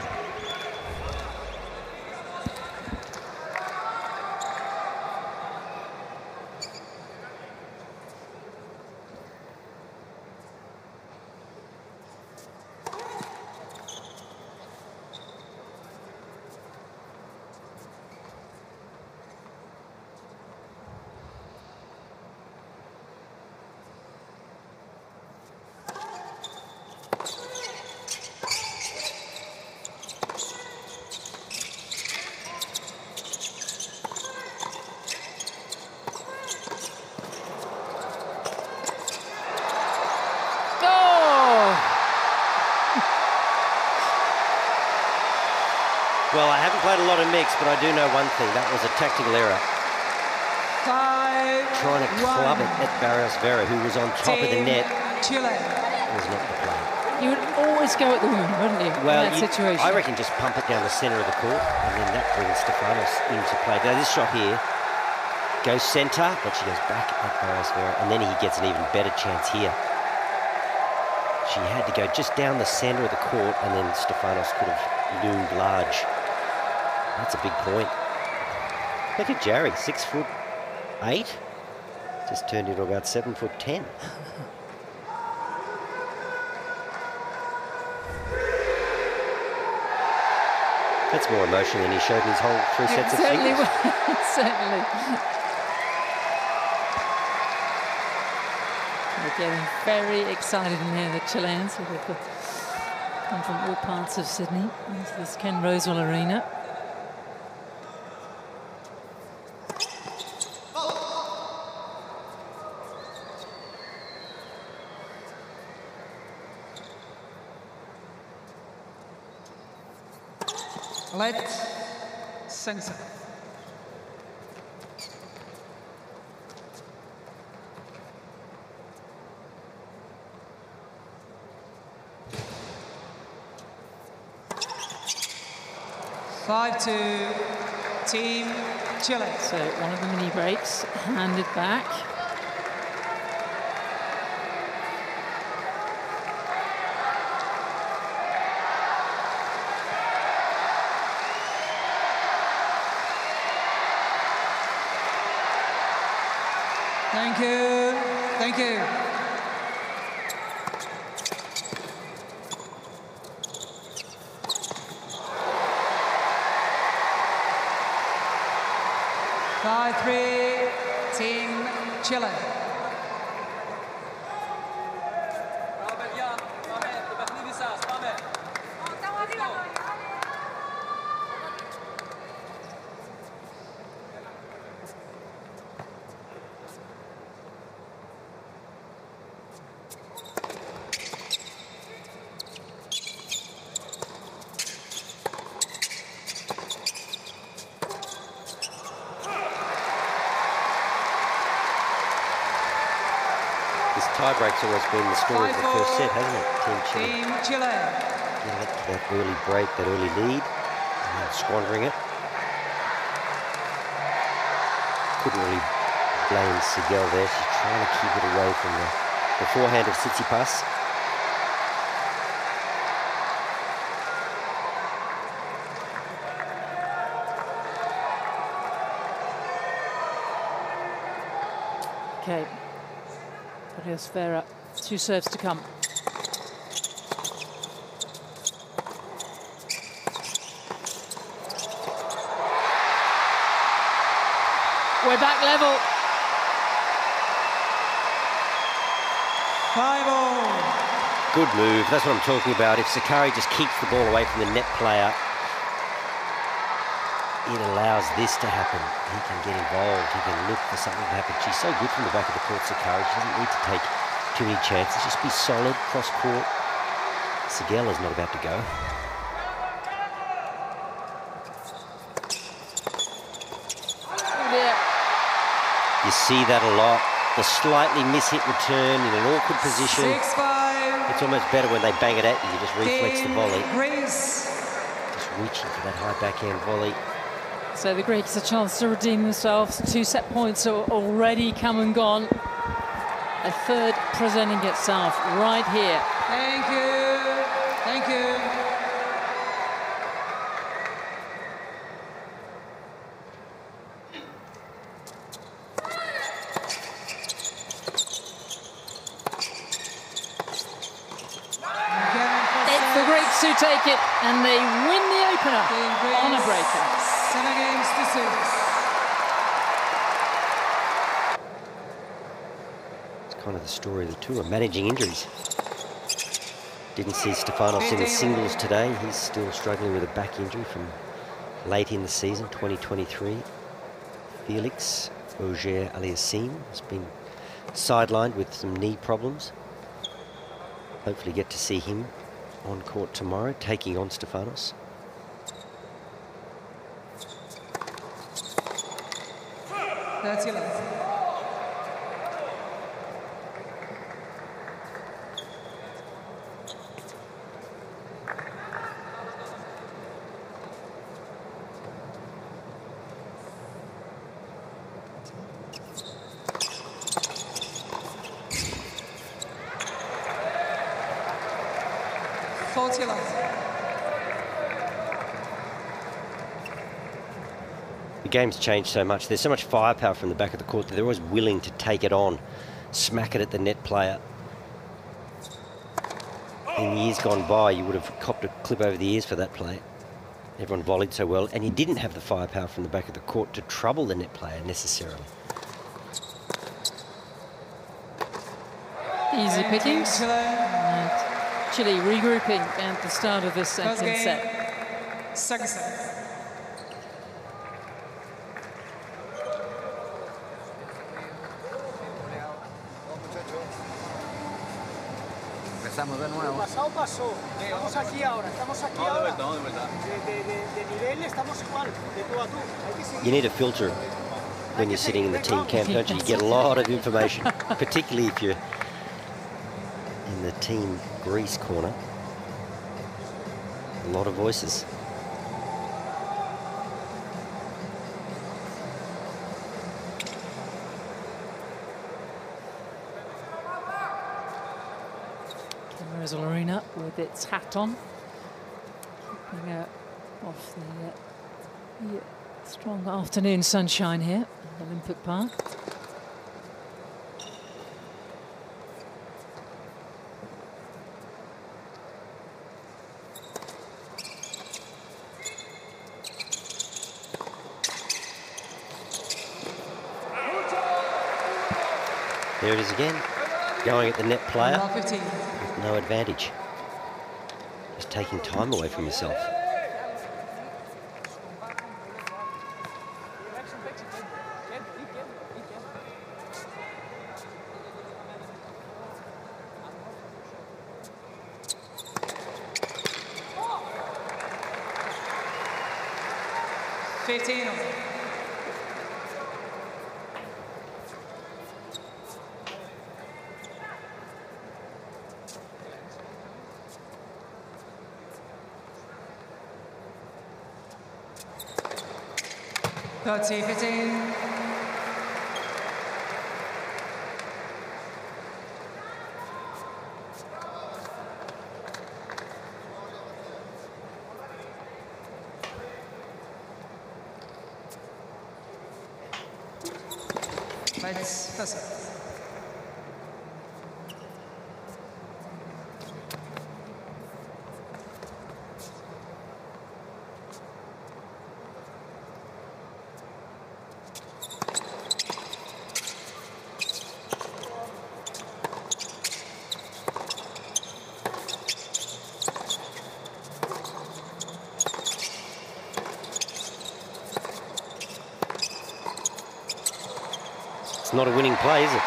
S2: Oh!
S3: Well, I haven't played a lot of mix, but I do know one thing. That was a tactical error.
S1: Five,
S3: Trying to club it at Barrios Vera, who was on top of the net,
S1: Chile.
S3: was not the play.
S2: You would always go at the woman, wouldn't you,
S3: Well,
S2: in that
S3: you-
S2: situation?
S3: I reckon just pump it down the centre of the court, and then that brings Stefanos into play. Now, this shot here goes centre, but she goes back at Barrios Vera, and then he gets an even better chance here. She had to go just down the centre of the court, and then Stefanos could have loomed large. That's a big point. Look at Jarry, six foot eight, just turned into about seven foot ten. That's more emotional than he showed in his whole three
S2: It
S3: sets of singles.
S2: was, certainly. [laughs] They're getting very excited in here, the Chileans, who have come from all parts of Sydney into this Ken Rosewall Arena.
S1: Let Sengsa. Five two, Team Chile.
S2: So one of the mini breaks handed back.
S1: Thank you. Thank.
S3: Been the story of the first set, hasn't it? Team Chile
S1: Team Chile.
S3: getting up to that early break, that early lead, and then squandering it. Couldn't really blame Seguel there. She's trying to keep it away from the, the forehand of Tsitsipas.
S2: Okay. Barrios Vera, two serves to come. We're back level.
S1: Five all.
S3: Good move. That's what I'm talking about. If Sakkari just keeps the ball away from the net player, it allows this to happen. He can get involved. He can look for something to happen. She's so good from the back of the court, Sakkari. She doesn't need to take too many chances. Just be solid, cross court. Sigela's not about to go. You see that a lot. The slightly mishit return in an awkward position.
S1: Six.
S3: It's almost better when they bang it at you. You just reflex the volley.
S1: Greece.
S3: Just reaching for that high backhand volley.
S2: So the Greeks a chance to redeem themselves. Two set points are already come and gone. A third presenting itself right here.
S1: Thank you. Thank you.
S2: It's the Greeks who take it, and they win the opener on a breaker.
S1: Seven games to six.
S3: Kind of the story of the tour, managing injuries. Didn't see Stefanos in the singles today. He's still struggling with a back injury from late in the season, 2023. Felix Auger Aliassime has been sidelined with some knee problems. Hopefully get to see him on court tomorrow, taking on Stefanos.
S1: That's your left. Forty left.
S3: The game's changed so much. There's so much firepower from the back of the court that they're always willing to take it on, smack it at the net player. In years gone by, you would have copped a clip over the ears for that play. Everyone volleyed so well, and you didn't have the firepower from the back of the court to trouble the net player necessarily.
S2: Easy pickings.
S1: Chile.
S2: Regrouping at the start of this second
S1: game.
S2: set.
S1: Second set.
S5: Empezamos de nuevo.
S6: pasado pasó. Eh, estamos aquí ahora, estamos aquí
S4: Vamos
S6: ahora.
S4: vuelta, vamos de vuelta.
S6: De, de- de- de nivel estamos igual, de tú a tú. Hay que seguir.
S3: You need a filter when you're sitting in the team camp, don't you? You get a lot of information, [laughs] particularly if you're in the team Greece corner. A lot of voices.
S2: Rosa Arena with its hat on. Keeping uh, off the, uh, the strong afternoon sunshine here at Olympic Park.
S3: There it is again. Going at the net player with no advantage. Taking time away from yourself.
S1: Fifteen. Thirty, fifteen. Let's pass it.
S3: It's not a winning play, is it?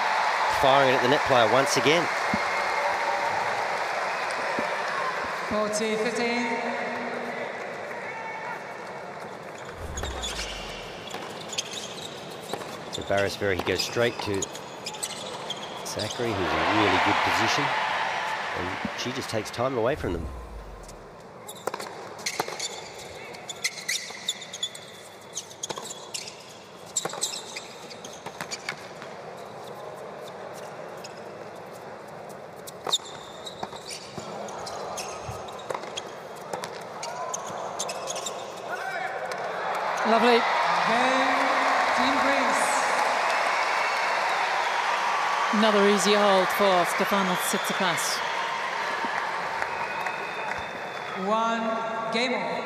S3: Firing at the net player once again.
S1: 14 15.
S3: So Barrios Vera, he goes straight to Sakkari, who's in a really good position. And she just takes time away from them.
S2: Lovely.
S1: Game, Team Greece.
S2: Another easy hold for Stefanos Tsitsipas.
S1: One, game over.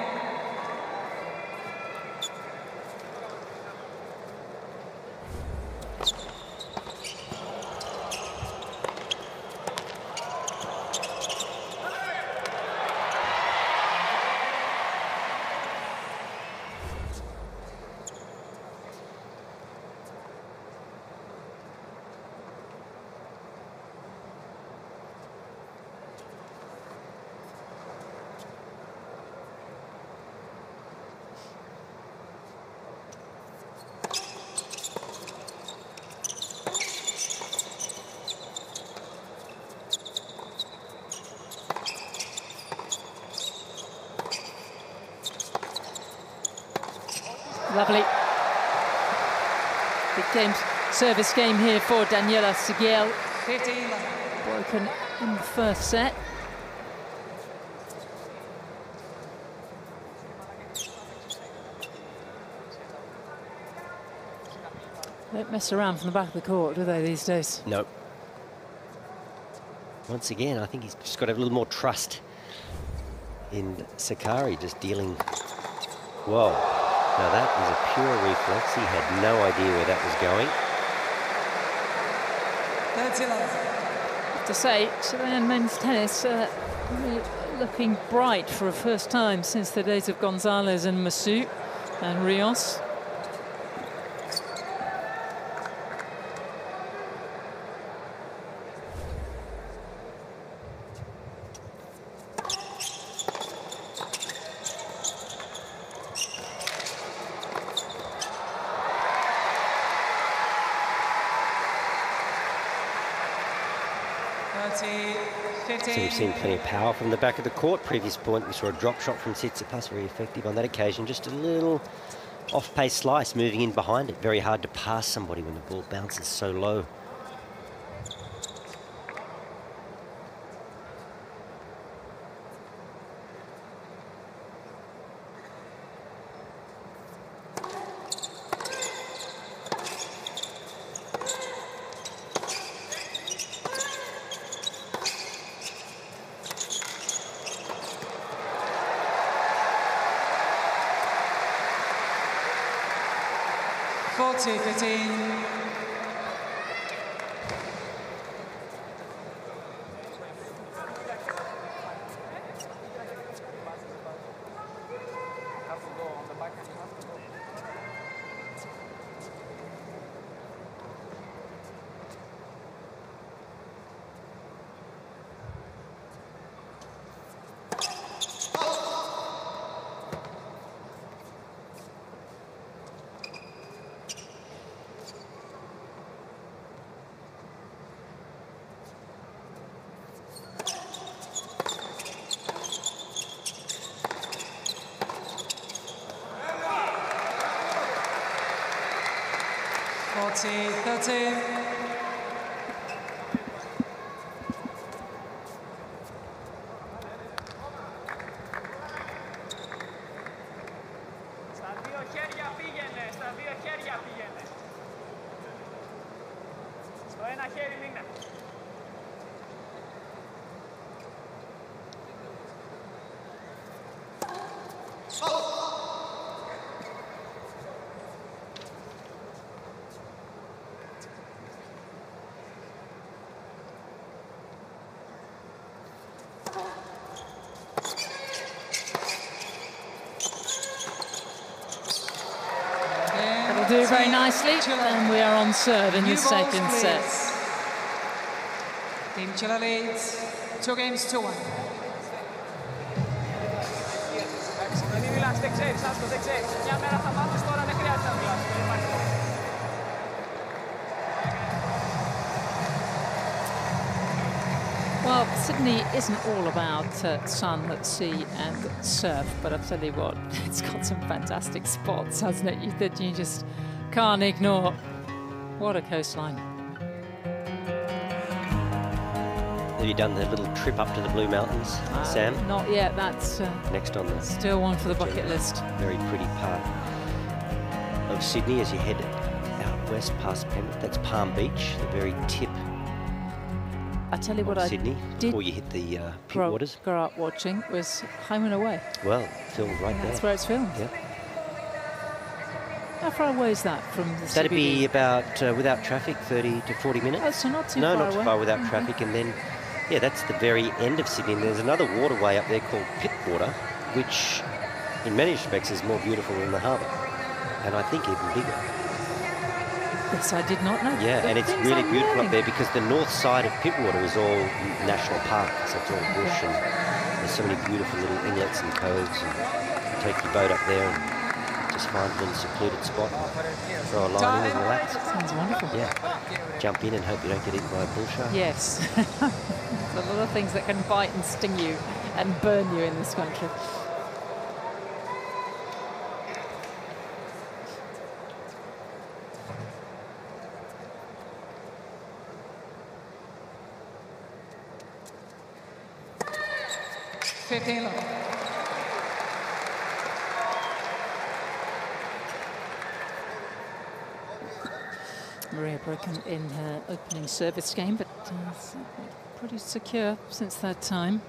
S2: Lovely. Big game, service game here for Daniela Seguel.
S1: 15,
S2: Broken in the first set. Don't mess around from the back of the court, do they, these days?
S3: Nope. Once again, I think he's just got a little more trust in Sakkari just dealing. Whoa. Now that is a pure reflex. He had no idea where that was going.
S1: 30 love.
S2: have to say, Chilean men's tennis uh, looking bright for a first time since the days of Gonzalez and Massu and Rios.
S1: Thirty,
S3: So
S1: 15.
S3: We've seen plenty of power from the back of the court. Previous point, we saw a drop shot from Tsitsipas, very effective on that occasion. Just a little off-pace slice moving in behind it. Very hard to pass somebody when the ball bounces so low.
S1: 40, 15.
S4: Have to go on the back. You have to go.
S1: Forty,
S2: do very nicely, and we are on serve in the second set.
S1: Team Chile leads two games to one.
S2: Well, Sydney isn't all about uh, sun, sea and surf, but I'll tell you what, [laughs] it's got some fantastic spots, hasn't it? You, that you just can't ignore. What a coastline.
S3: Have you done the little trip up to the Blue Mountains, Sam?
S2: Not yet. That's uh,
S3: Next on the
S2: still one for the bucket list.
S3: very pretty part of Sydney as you head out west past Penrith. That's Palm Beach, the very tip
S2: I tell you what, I
S3: Sydney
S2: did
S3: before you hit the uh, pit
S2: grow,
S3: waters.
S2: grow up watching was Home and Away.
S3: Well, filmed right
S2: And
S3: there.
S2: that's where it's filmed.
S3: Yeah.
S2: How far away is that from the
S3: That'd
S2: CBD?
S3: be about, uh, without traffic, 30 to 40 minutes.
S2: Oh, so not too
S3: no,
S2: far
S3: not too
S2: away.
S3: far without
S2: Okay.
S3: traffic. And then, yeah, that's the very end of Sydney. And there's another waterway up there called Pittwater, which in many respects is more beautiful than the harbour. And I think even bigger.
S2: Yes, I did not know.
S3: Yeah, and it's really
S2: I'm
S3: beautiful up there because the north side of Pittwater is all national park. So it's all bush and there's so many beautiful little inlets and coves. And you take your boat up there and just find a little secluded spot, throw a line in and relax.
S2: Sounds wonderful.
S3: Yeah, jump in and hope you don't get eaten by a bull shark.
S2: Yes. There's a lot of things that can bite and sting you and burn you in this country.
S1: Fifteen
S2: broken in her opening service game, but uh, pretty secure since that time.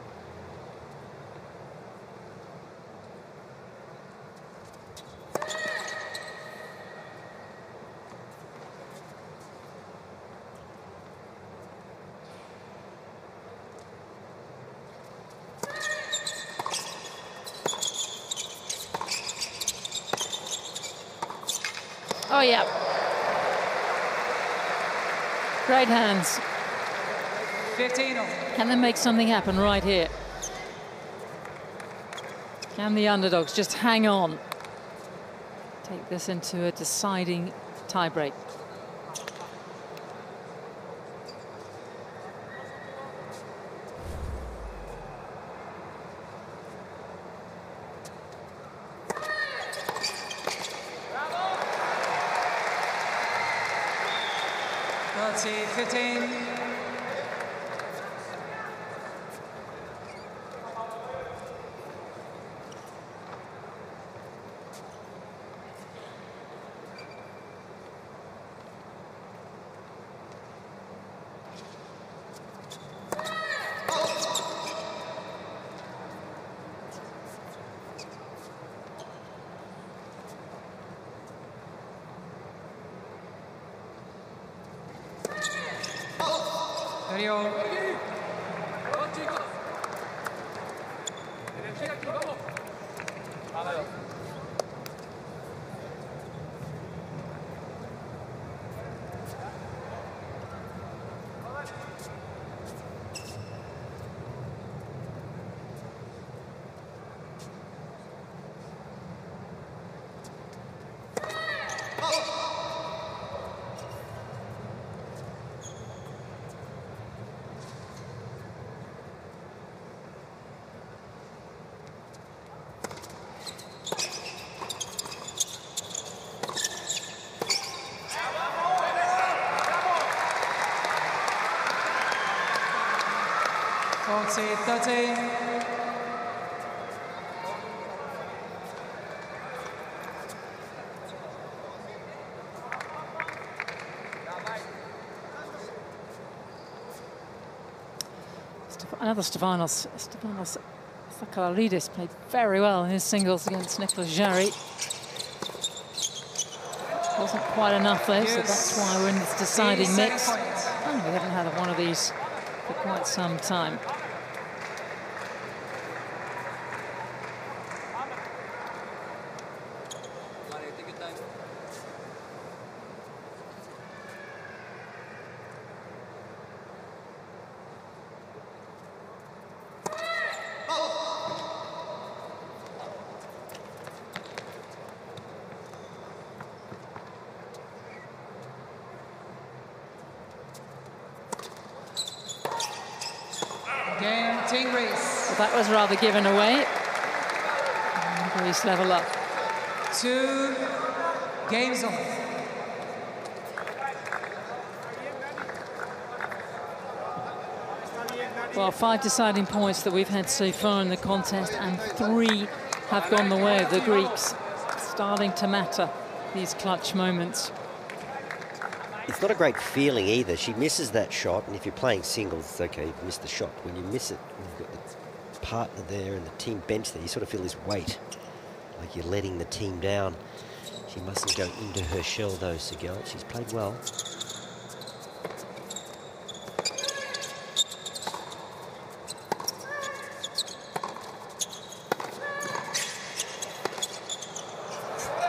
S2: Oh, yeah. Great hands.
S1: Fifteen all.
S2: Can they make something happen right here? Can the underdogs just hang on? Take this into a deciding tiebreak.
S1: 採用18
S2: another Stefanos, Stefanos Sakellaridis played very well in his singles against Nicolas Jarry. Wasn't quite enough though, so that's why we're in this deciding mix. And we haven't had one of these for quite some time. Was rather given away. And Greece level up.
S1: Two games on.
S2: Well, five deciding points that we've had so far in the contest, and three have gone the way of the Greeks. Starting to matter, these clutch moments.
S3: It's not a great feeling either. She misses that shot, and if you're playing singles, it's okay, you miss the shot. When you miss it, you've got the partner there and the team bench there, you sort of feel this weight, like you're letting the team down. She mustn't go into her shell, though, Seguel. She's played well.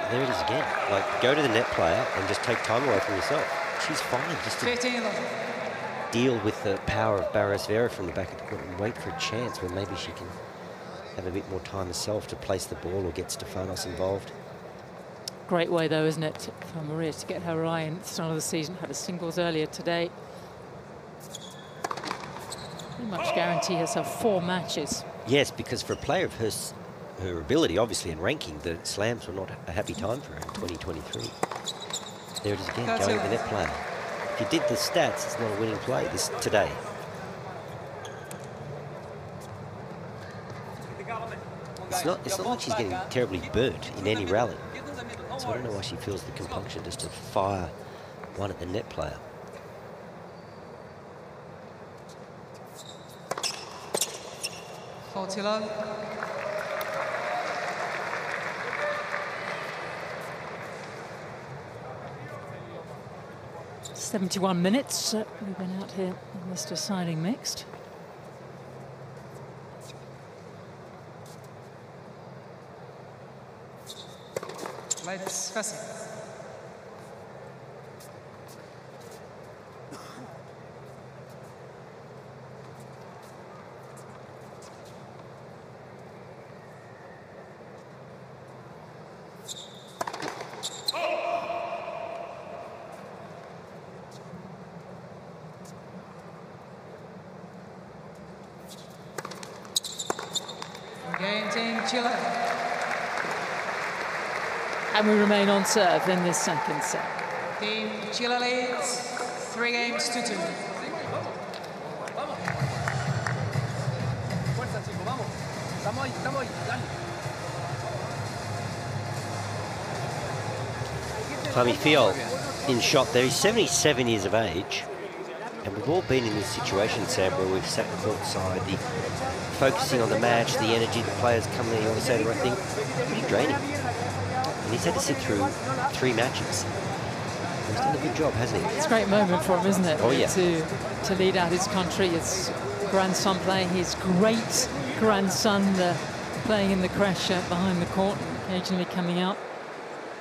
S3: There it is again. Like, go to the net player and just take time away from yourself. She's fine just to
S1: 15 11.
S3: Deal with the power of Barrios Vera from the back of the court and wait for a chance where maybe she can have a bit more time herself to place the ball or get Stefanos involved.
S2: Great way, though, isn't it, for Maria to get her eye in at the start of the season. Had a singles earlier today. Pretty much guarantee herself four matches.
S3: Yes, because for a player of her, her ability, obviously, and ranking, the slams were not a happy time for her in 2023. There it is again,
S1: That's
S3: going
S1: it.
S3: to the net player you did the stats, it's not a winning play this today. It's not, it's not like she's getting terribly burnt in any rally. So I don't know why she feels the compunction just to fire one at the net player.
S1: Fortilov.
S2: 71 minutes uh, we've been out here Mister siding mixed.
S1: Let's.
S2: On serve in this second set.
S1: Team Chile leads three games to two.
S4: Fuerza, chicos, vamos. Estamos ahí, estamos ahí. Dale.
S3: Tommy Fillol in shot there. He's 77 years of age. And we've all been in this situation, Sam, where we've sat courtside, the focusing on the match, the energy, the players coming there, you want to say the right thing. Pretty draining. He's had to sit through three matches. He's done a good job, hasn't he?
S2: It's a great moment for him, isn't it?
S3: Oh, yeah.
S2: To, to lead out his country. His grandson playing his great grandson uh, playing in the crash behind the court and occasionally coming out.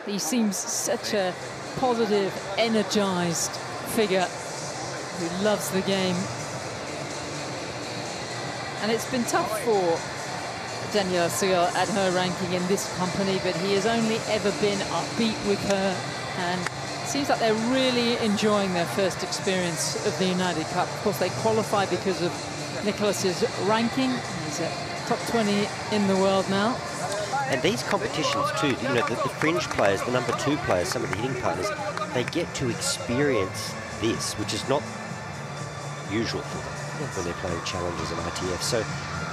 S2: He seems such a positive, energised figure who loves the game. And it's been tough for Daniela Seguel at her ranking in this company, but he has only ever been upbeat with her and seems like they're really enjoying their first experience of the United Cup. Of course, they qualify because of Nicolas's ranking. He's at top 20 in the world now.
S3: And these competitions too, you know, the, the fringe players, the number two players, some of the hitting partners, they get to experience this, which is not usual for them when they're playing challenges and ITF. So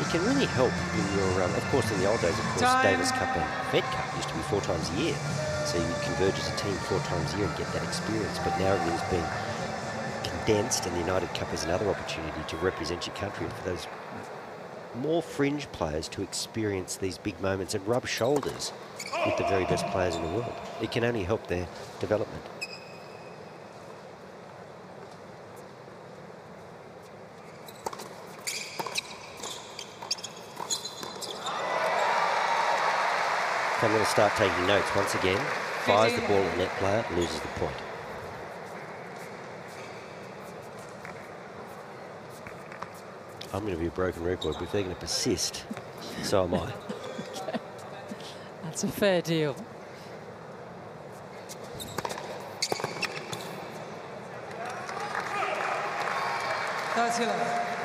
S3: it can really help in your, um, of course, in the old days, of course,
S1: Time.
S3: Davis Cup and Fed Cup used to be four times a year. So you converge as a team four times a year and get that experience. But now everything's been condensed, and the United Cup is another opportunity to represent your country and for those more fringe players to experience these big moments and rub shoulders with the very best players in the world. It can only help their development. I'm going to start taking notes once again. Fires the ball at net player, loses the point. I'm going to be a broken record, but if they're going to persist, so am I. [laughs]
S2: That's a fair deal.
S1: Thirty love.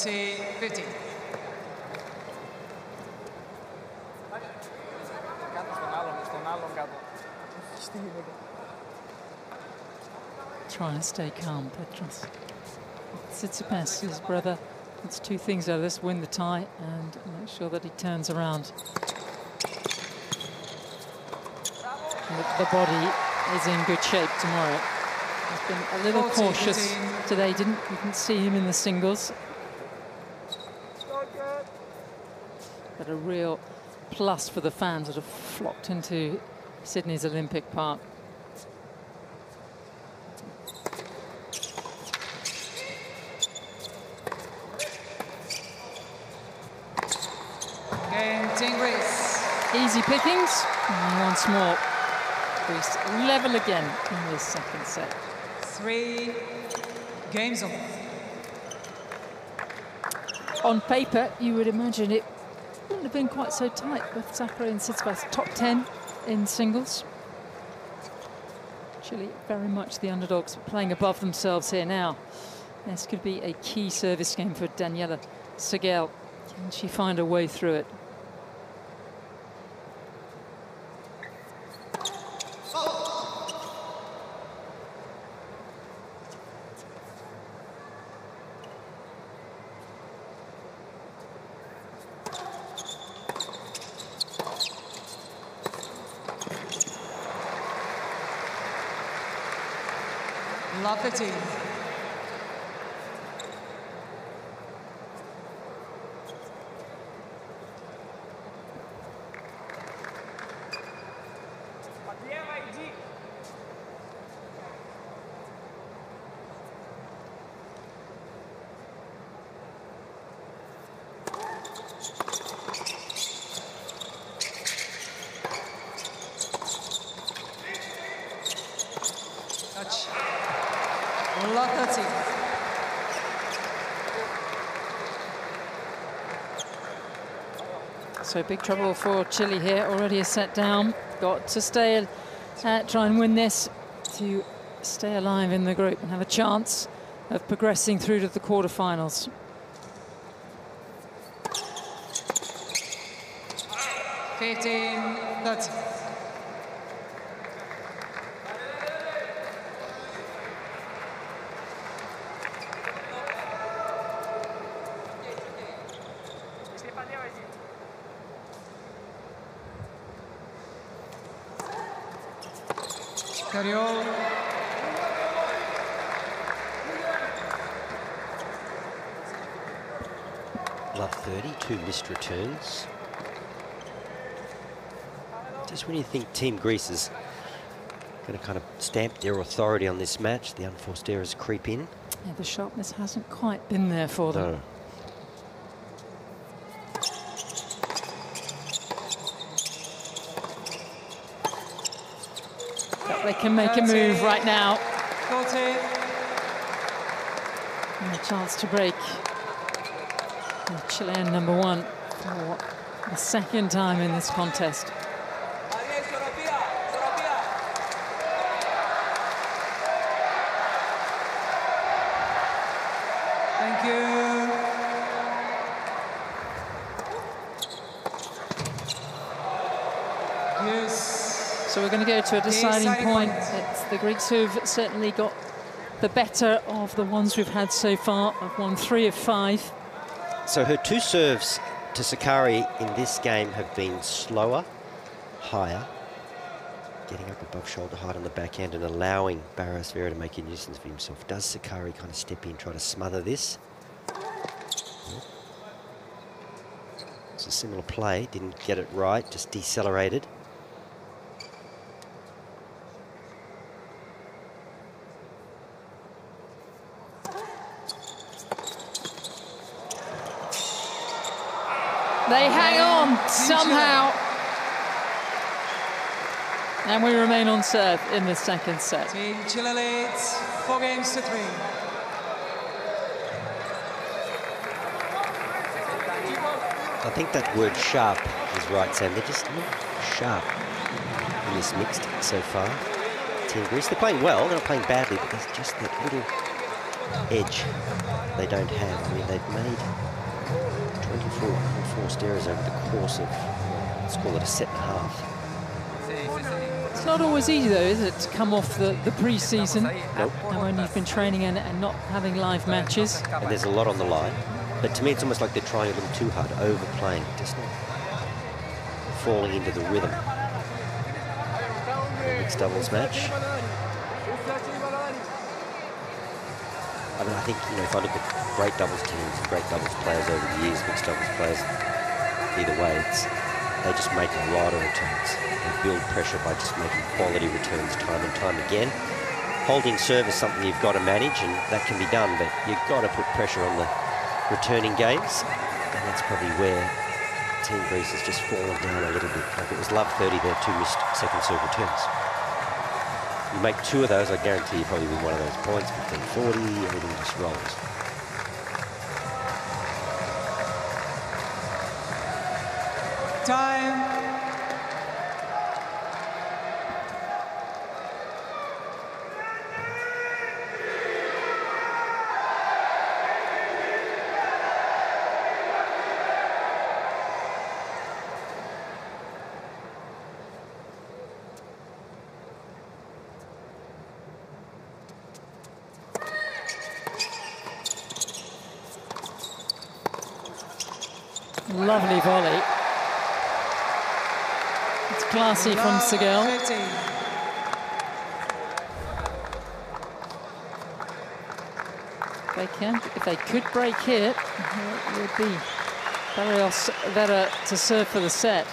S4: 13 15.
S2: Try and stay calm, Petros. Tsitsipas, his brother, it's two things though. Let's win the tie and make sure that he turns around. the body is in good shape tomorrow. He's been a little cautious
S1: 15.
S2: today. Didn't, didn't see him in the singles. Plus for the fans that have flocked into Sydney's Olympic Park.
S1: Game, Team Greece.
S2: Easy pickings. And once more, Greece level again in this second set.
S1: Three games on.
S2: On paper, you would imagine it have been quite so tight with Sakkari and Tsitsipas top 10 in singles. Chile very much the underdogs playing above themselves here now. This could be a key service game for Daniela Seguel. Can she find a way through it?
S4: penalty.
S1: touch.
S2: So big trouble for Chile here. Already a set down. Got to stay, uh, try and win this to stay alive in the group and have a chance of progressing through to the quarterfinals.
S1: Fifteen, thirty. Carriol.
S3: Love 30, two missed returns. Just when you think Team Greece is going to kind of stamp their authority on this match, the unforced errors creep in.
S2: Yeah, the sharpness hasn't quite been there for them.
S3: No.
S2: They can make a move right now.
S1: 40.
S2: And a chance to break. The Chilean number one for the second time in this contest.
S1: Thank you. Yes.
S2: So we're going to go to a deciding
S1: Deciding
S2: point.
S1: point.
S2: It's the Greeks who've certainly got the better of the ones we've had so far. I've won three of five.
S3: So her two serves to Sakkari in this game have been slower, higher, getting up above shoulder height on the backhand and allowing Barrios Vera to make a nuisance of himself. Does Sakkari kind of step in, try to smother this? It's a similar play, didn't get it right, just decelerated.
S2: They hang on somehow. And we remain on serve in the second set.
S1: Team Chile leads four games to three.
S3: I think that word sharp is right, Sam. They're just not sharp in this mixed so far. Team Greece, they're playing well, they're not playing badly, but there's just that little edge they don't have. I mean, they've made 24 unforced errors over the course of, let's call it a set and a half.
S2: It's not always easy, though, is it, to come off the, the pre-season
S3: Nope.
S2: and when you've been training and, and not having live matches.
S3: And there's a lot on the line. But to me, it's almost like they're trying a little too hard, overplaying, just not falling into the rhythm. Mixed doubles match. I mean, I think, you know, if I look at great doubles teams and great doubles players over the years, mixed doubles players, either way, they just make a lot of returns. They build pressure by just making quality returns time and time again. Holding serve is something you've got to manage, and that can be done, but you've got to put pressure on the returning games, and that's probably where Team Greece has just fallen down a little bit. Like it was love 30 there, two missed second serve returns. You make two of those, I guarantee you probably win one of those points, 15 40, everything just rolls.
S2: Classy from
S1: Love
S2: Seguel.
S1: 30.
S2: If they can, if they could break here, it would be Barrios Vera to serve for the set.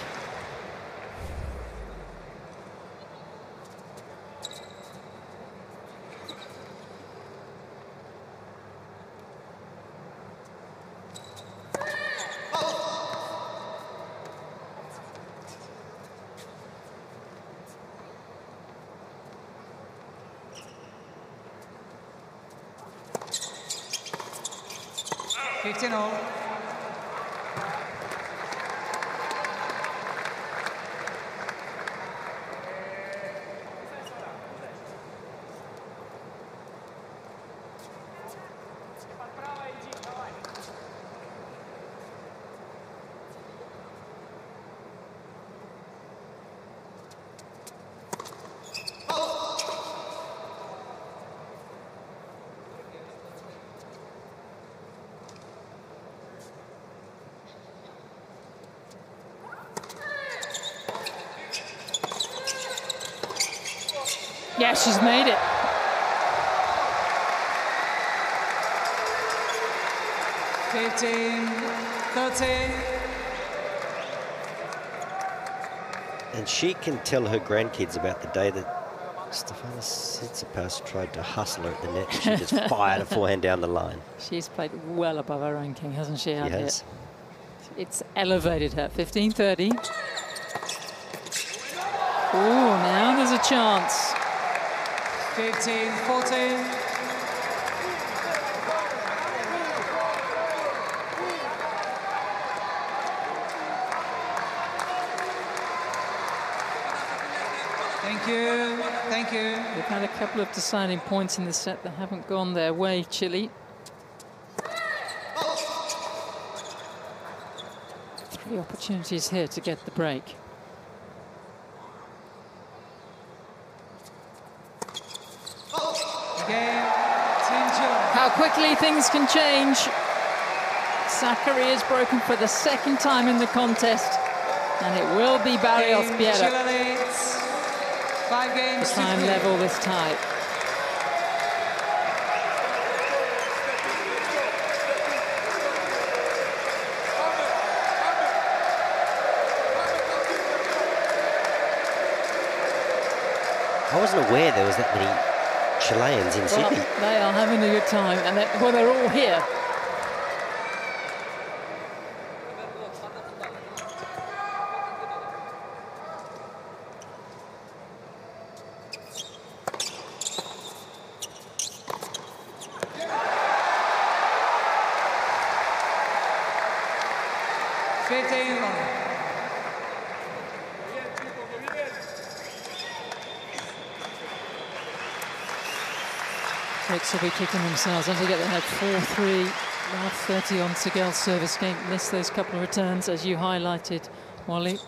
S2: She's made it.
S1: Fifteen, thirteen.
S3: And she can tell her grandkids about the day that Stefana Tsitsipas tried to hustle her at the net. She just [laughs] fired a forehand down the line.
S2: She's played well above her ranking, hasn't she?
S3: She
S2: here? It's elevated her. 15.30. Oh, now there's a chance.
S1: 15, 14. Thank you, thank you.
S2: They've had a couple of deciding points in the set that haven't gone their way, Chile. Three opportunities here to get the break.
S1: Game, Team Chile.
S2: How quickly things can change. Sakkari is broken for the second time in the contest, and it will be Barrios
S1: Team
S2: Piera.
S1: Chile leads. Five games to
S2: try and
S1: three.
S2: level this tie.
S3: I wasn't aware there was that many Chileans in
S2: Well,
S3: Sydney.
S2: they are having a good time, and they're, well, they're all here.
S1: Fifteen long.
S2: Turks will be kicking themselves. Forget they had 4-3, now 30 on Seguel's service game. Missed those couple of returns, as you highlighted, Wally.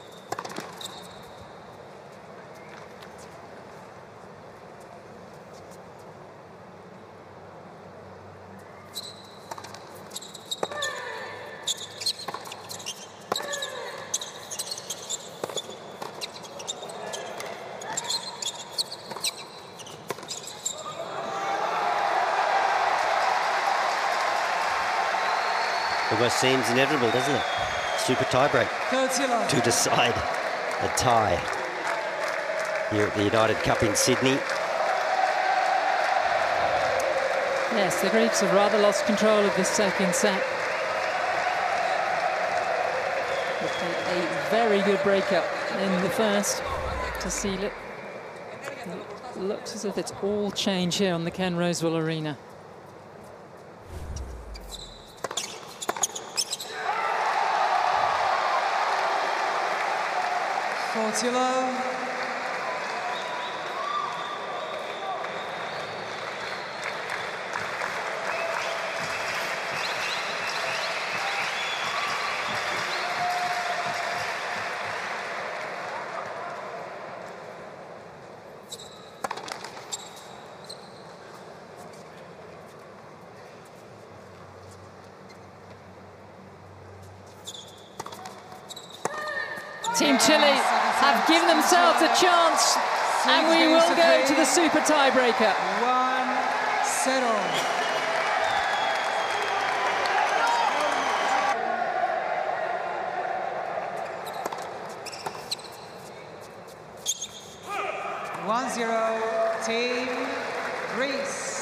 S3: Almost seems inevitable, doesn't it? Super tiebreak to decide a tie here at the United Cup in Sydney.
S2: Yes, the Greeks have rather lost control of this second set. A very good breakup in the first to seal it. It looks as if it's all change here on the Ken Rosewall Arena.
S1: Forty low.
S2: Team Chile have given themselves a chance, and we will go to the super tiebreaker.
S1: One, zero. One zero, Team Greece.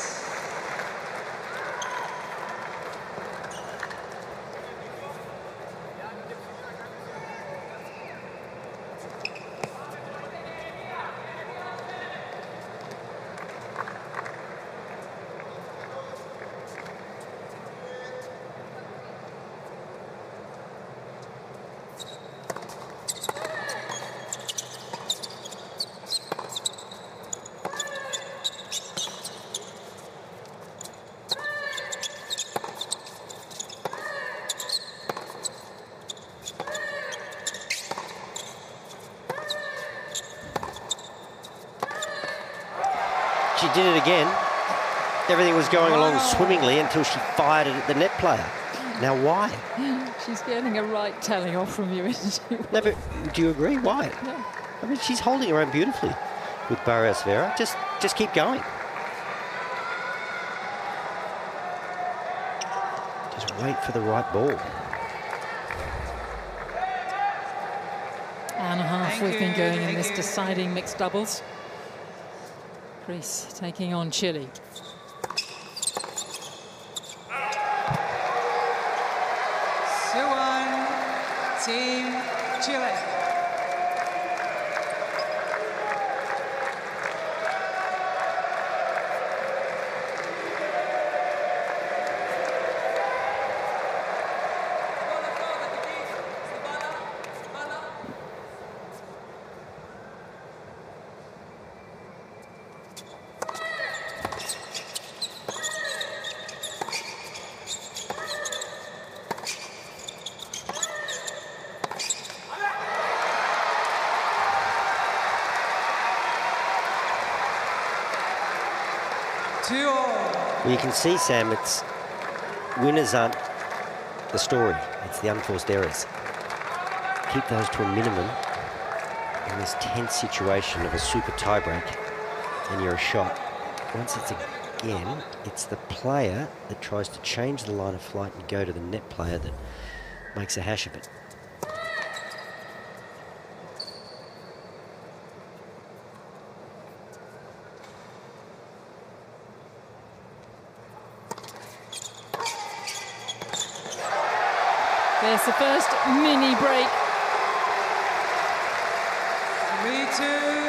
S3: She did it again. Everything was going along swimmingly until she fired it at the net player. Now, why? [laughs]
S2: She's getting a right telling off from you, [laughs] isn't she?
S3: No, but do you agree? Why?
S2: Yeah.
S3: I mean, she's holding her own beautifully. with Barrios Vera. Just, just keep going. Just wait for the right ball.
S2: Hour and a half
S1: Thank
S2: we've been
S1: you,
S2: going in this
S1: you.
S2: deciding mixed doubles. Greece taking on Chile.
S1: Two-one, Team Chile. Two all.
S3: Well, you can see, Sam, it's winners aren't the story. It's the unforced errors. Keep those to a minimum in this tense situation of a super tiebreak, and you're a shot. Once it's again, it's the player that tries to change the line of flight and go to the net player that makes a hash of it.
S2: The first mini break.
S1: Three-two.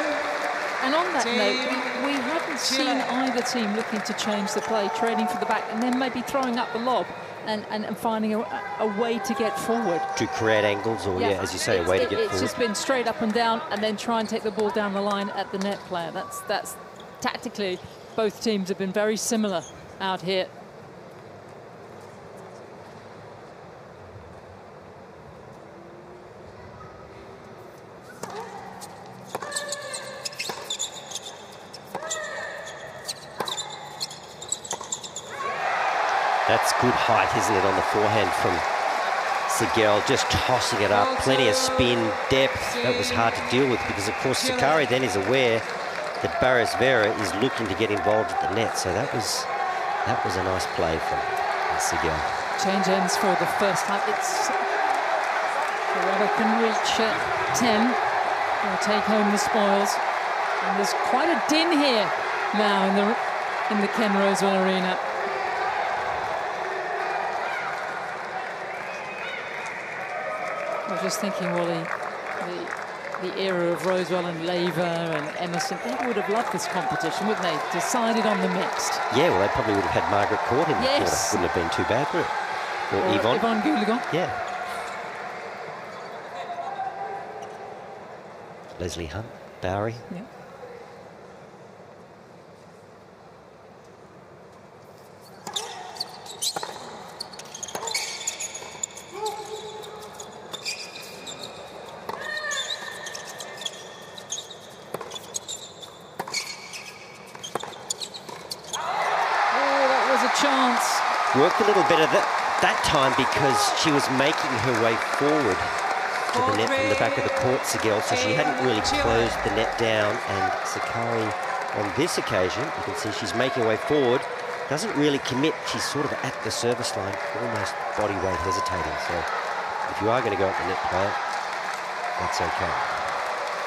S2: And on that
S1: Team
S2: note, we, we haven't seen either team looking to change the play, trading for the back, and then maybe throwing up the lob and, and, and finding a, a way to get forward.
S3: To create angles, or yeah, as you say, a
S2: It's-
S3: way to
S2: it-
S3: get
S2: It's
S3: forward.
S2: just been straight up and down, and then try and take the ball down the line at the net player. That's that's tactically, both teams have been very similar out here.
S3: That's good height, isn't it, on the forehand from Seguel, just tossing it up. Plenty of spin, depth. That was hard to deal with because, of course, Sakkari then is aware that Barrios Vera is looking to get involved at the net. So that was that was a nice play from Seguel.
S2: Change ends for the first time. It's whoever can reach uh, 10 will take home the spoils. And there's quite a din here now in the in the Ken Rosewall Arena. I was just thinking, Wally, the, the era of Rosewall and Laver and Emerson, they would have loved this competition, wouldn't they? Decided on the mixed.
S3: Yeah, well, they probably would have had Margaret Court in the quarter. Wouldn't have been too bad, would it? Or,
S2: Or
S3: Yvonne.
S2: Yvonne.
S3: Yeah. Leslie Hunt, Bowrey.
S2: Yeah. Oh, that was a chance.
S3: Worked a little better that, that time because she was making her way forward to the net from the back of the court, Seguel, so she hadn't really closed the net down. And Sakkari, on this occasion, you can see she's making her way forward, doesn't really commit. She's sort of at the service line, almost body weight hesitating. So if you are going to go at the net player, that's okay.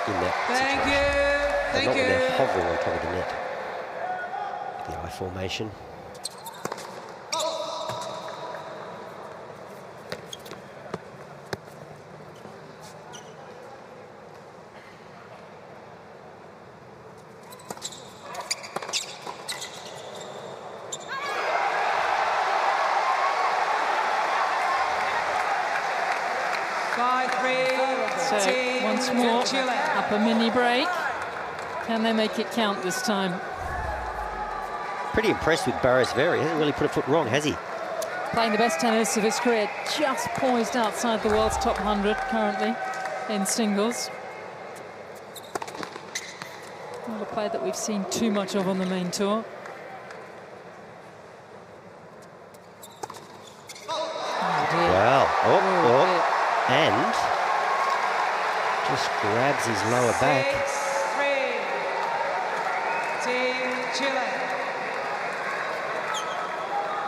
S3: In that
S1: Thank
S3: situation.
S1: you. Thank
S3: not when they're hovering on top of the net. The I formation.
S1: Five-three.
S2: So
S1: Team
S2: once more,
S1: Chile.
S2: up a mini break. They make it count this time?
S3: Pretty impressed with Barrios Vera. He hasn't really put a foot wrong, has he?
S2: Playing the best tennis of his career, just poised outside the world's top 100 currently in singles. Not a player that we've seen too much of on the main tour. Oh.
S3: Wow. Oh,
S2: Oh,
S3: oh. And just grabs his lower back.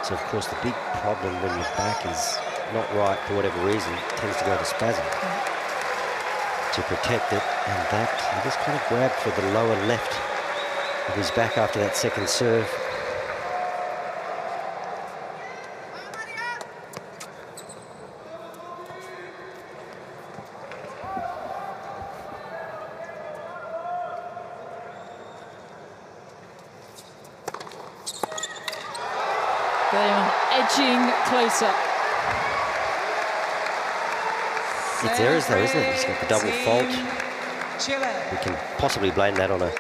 S3: So, of course, the big problem when your back is not right for whatever reason tends to go to spasm to protect it. And that, he just kind of grabbed for the lower left of his back after that second serve.
S2: They are edging closer.
S3: It's errors though, isn't it? He's got the double fault. We can possibly blame that on a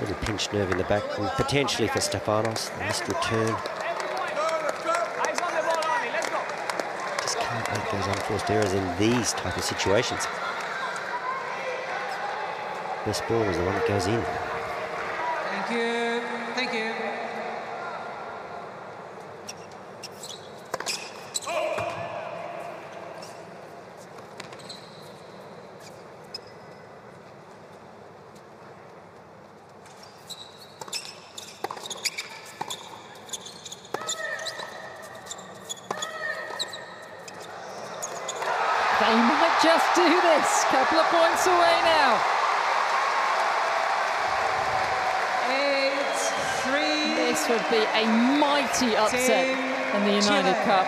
S3: little pinched nerve in the back, and potentially for Stefanos, the missed return.
S4: Eyes on the ball only. Let's go.
S3: Just can't make those unforced errors in these type of situations. Best ball is the one that goes in.
S1: Thank you. Thank you.
S2: They might just do this. Couple of points away now.
S1: Eight, three.
S2: This would be a mighty upset in the United
S1: Chile.
S2: Cup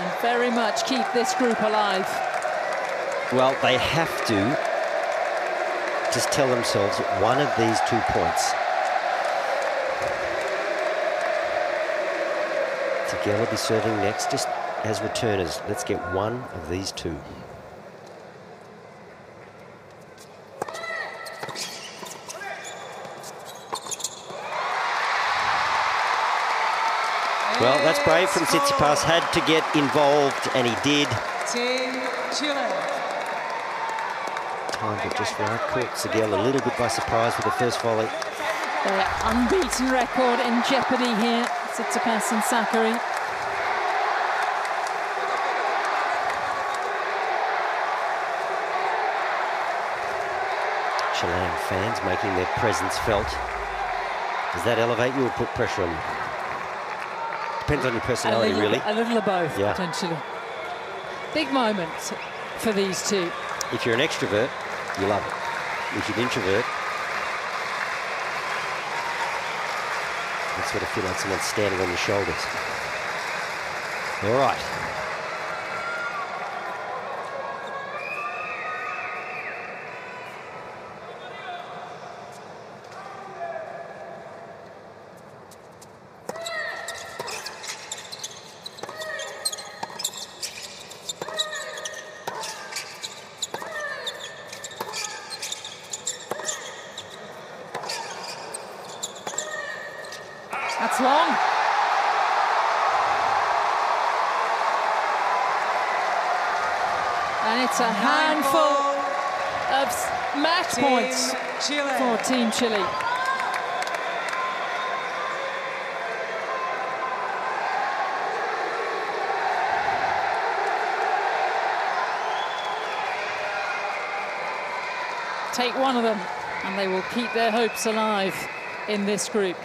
S2: and very much keep this group alive.
S3: Well, they have to just tell themselves one of these two points. Together be serving next, just as returners. Let's get one of these two. Well, that's brave from Tsitsipas. Had to get involved, and he did.
S1: Team Chile.
S3: Timed it just right. Caught Seguel a little bit by surprise with the first volley.
S2: Their unbeaten record in jeopardy here. Tsitsipas and Sakkari.
S3: Chilean fans making their presence felt. Does that elevate you or put pressure on you? Depends on your
S2: A
S3: personality,
S2: little,
S3: really.
S2: a little of both,
S3: Yeah.
S2: potentially. Big moment for these two.
S3: If you're an extrovert, you love it. If you're an introvert, you sort of feel like someone's standing on your shoulders. All right.
S2: That's long. And it's a handful of s- match
S1: Team
S2: points
S1: Chile.
S2: for Team Chile. Take one of them, and they will keep their hopes alive in this group.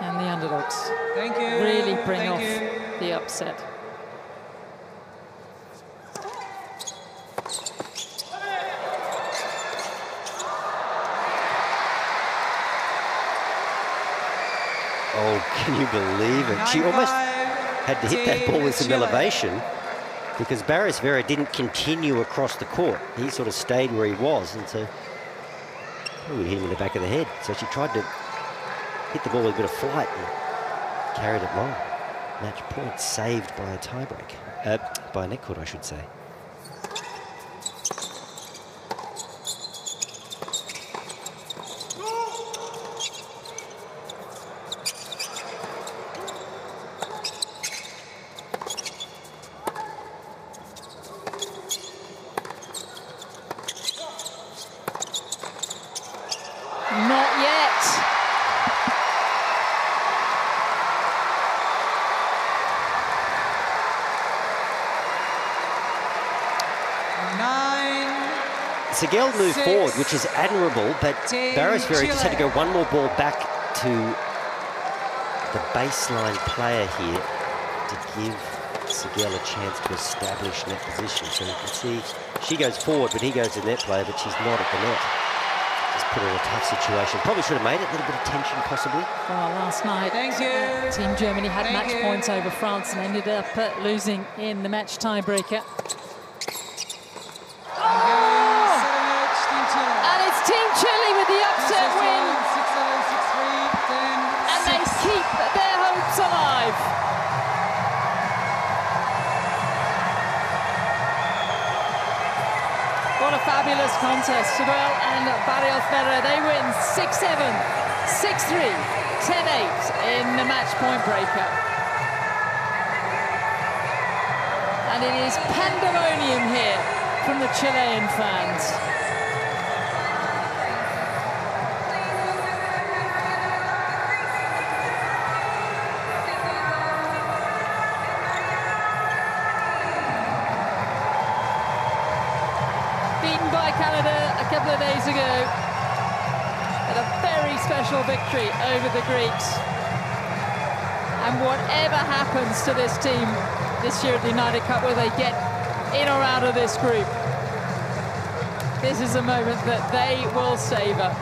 S2: Can the underdogs
S1: Thank you.
S2: really bring
S1: Thank
S2: off
S1: you.
S2: the upset?
S3: Oh, can you believe it? She almost had to hit that ball with some
S1: Chile.
S3: elevation because Barrios Vera didn't continue across the court. He sort of stayed where he was, and so hit him in the back of the head. So she tried to hit the ball with a bit of flight and carried it long. Match point saved by a tiebreak, uh, by a net court, I should say.
S2: Not yet.
S1: Nine.
S3: Seguel moved
S1: Six.
S3: forward, which is admirable, but
S1: Team
S3: Barrios Vera just had to go one more ball back to the baseline player here to give Seguel a chance to establish net position. So you can see she goes forward, but he goes to net play, but she's not at the net. Just put her in a tough situation. Probably should have made it. A little bit of tension, possibly.
S2: Well, last night,
S1: Thank you.
S2: Team Germany had
S1: Thank
S2: match
S1: you.
S2: points over France and ended up uh, losing in the match tiebreaker. Ferrer, they win 6-7, 6-3, 10-8 in the match point breaker. And it is pandemonium here from the Chilean fans. Victory over the Greeks. And whatever happens to this team this year at the United Cup, whether they get in or out of this group, this is a moment that they will savour.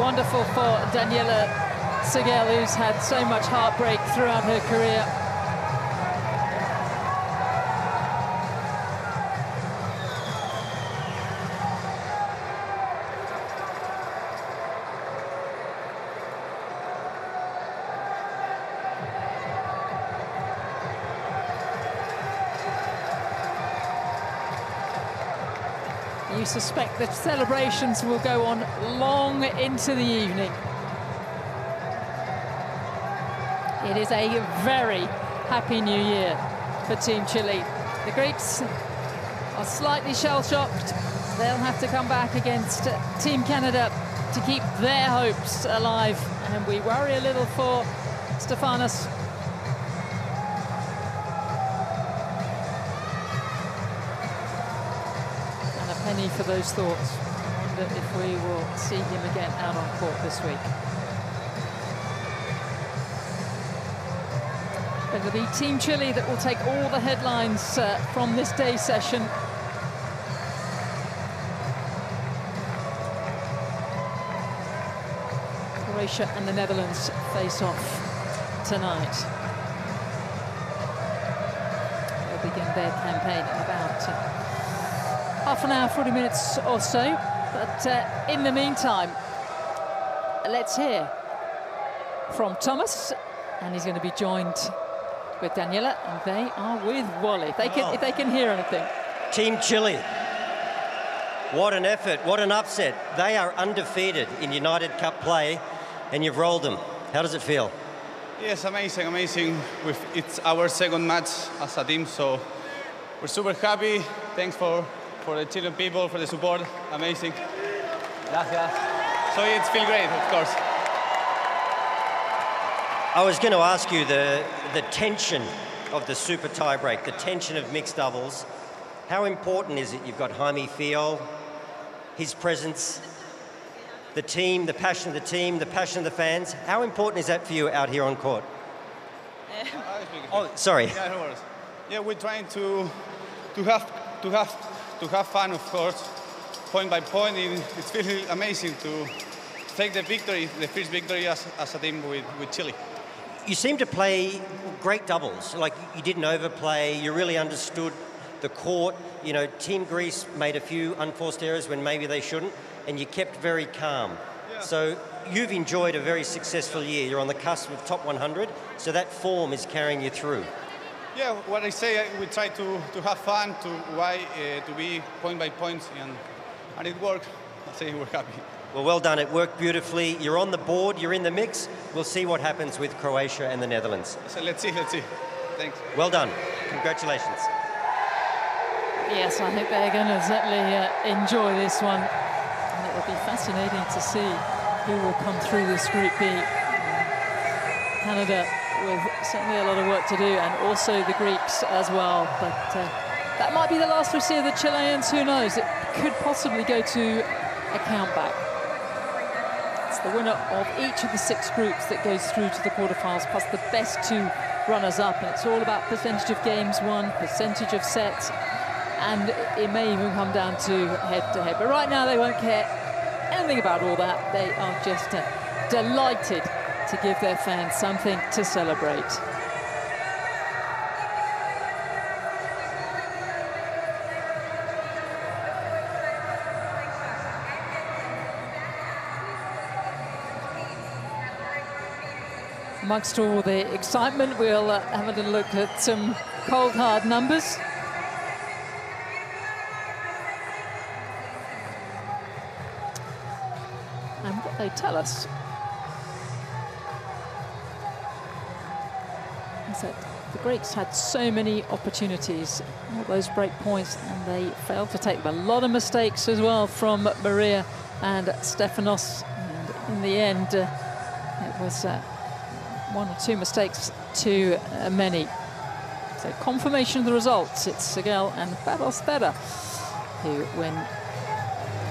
S2: Wonderful for Daniela Seguel, who's had so much heartbreak throughout her career. Suspect that celebrations will go on long into the evening. It is a very happy new year for Team Chile. The Greeks are slightly shell-shocked. They'll have to come back against Team Canada to keep their hopes alive. And we worry a little for Stefanos for those thoughts. I wonder if we will see him again out on court this week. It'll be Team Chile that will take all the headlines uh, from this day session. Croatia and the Netherlands face off tonight. They'll begin their campaign in about half an hour, 40 minutes or so. But uh, in the meantime, let's hear from Thomas, and he's going to be joined with Daniela, and they are with Wally. They can, if they can hear anything.
S3: Team Chile. What an effort, what an upset. They are undefeated in United Cup play, and you've rolled them. How does it feel?
S5: Yes, amazing, amazing. We've, it's our second match as a team, so we're super happy. Thanks for, for the Chilean people, for the support. Amazing.
S4: Gracias.
S5: So it's feel great, of course.
S3: I was going to ask you the, the tension of the super tiebreak, the tension of mixed doubles. How important is it? You've got Jaime Fillol, his presence, the team, the passion of the team, the passion of the fans. How important is that for you out here on court? Eh. Oh, sorry.
S5: Yeah, no worries. Yeah, we're trying to to have to have to have fun, of course, point by point. It, it's really amazing to take the victory, the first victory as, as a team with, with Chile.
S3: You seem to play great doubles. Like you didn't overplay. You really understood the court. You know, Team Greece made a few unforced errors when maybe they shouldn't, and you kept very calm. So you've enjoyed a very successful year. You're on the cusp of top 100, so that form is carrying you through.
S5: Yeah, what I say, we try to, to have fun, to why uh, to be point by point, and and it worked. I say we're happy.
S3: Well, well done. It worked beautifully. You're on the board. You're in the mix. We'll see what happens with Croatia and the Netherlands.
S5: So let's see, let's see. Thanks.
S3: Well done. Congratulations.
S2: Yes, I hope they're going to certainly uh, enjoy this one. And it will be fascinating to see who will come through this Group B. Canada with certainly a lot of work to do, and also the Greeks as well. But uh, that might be the last we see of the Chileans, who knows? It could possibly go to a countback. It's the winner of each of the six groups that goes through to the quarterfinals, plus the best two runners-up. And it's all about percentage of games won, percentage of sets, and it may even come down to head-to-head. -head. But right now, they won't care anything about all that. They are just uh, delighted to give their fans something to celebrate. amongst all the excitement, we'll uh, have a look at some cold hard numbers. And what they tell us Greeks had so many opportunities, all those break points, and they failed to take them. A lot of mistakes as well from Maria and Stefanos. And in the end, uh, it was uh, one or two mistakes too uh, many. So confirmation of the results. It's Seguel and Barrios Vera who win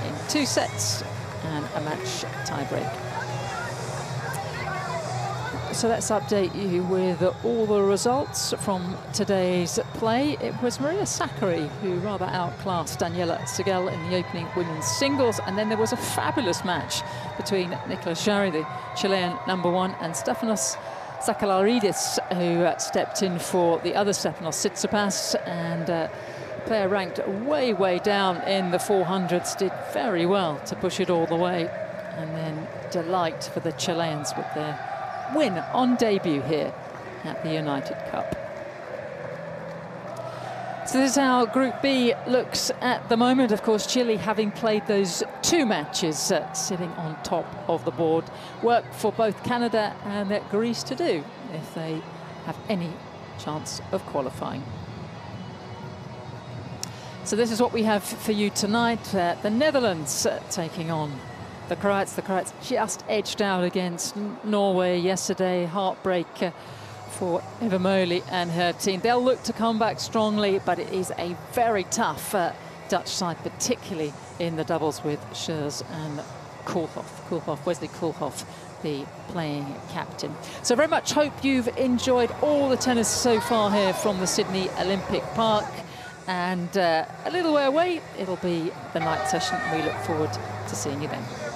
S2: in two sets and a match tiebreak. So let's update you with all the results from today's play. It was Maria Sakkari who rather outclassed Daniela Seguel in the opening women's singles. And then there was a fabulous match between Nicolas Jarry, the Chilean number one, and Stefanos Sakellaridis, who uh, stepped in for the other Stefanos Tsitsipas, and uh, player ranked way, way down in the 400s, did very well to push it all the way. And then delight for the Chileans with their win on debut here at the United Cup. So this is how Group B looks at the moment. Of course, Chile having played those two matches uh, sitting on top of the board. Work for both Canada and Greece to do if they have any chance of qualifying. So this is what we have for you tonight. Uh, the Netherlands uh, taking on the Croats. The Croats just edged out against Norway yesterday. Heartbreak uh, for Eva Moly and her team. They'll look to come back strongly, but it is a very tough uh, Dutch side, particularly in the doubles with Schuurs and Koolhof. Koolhof, Wesley Koolhof, the playing captain. So very much hope you've enjoyed all the tennis so far here from the Sydney Olympic Park. And uh, a little way away, it'll be the night session. We look forward to seeing you then.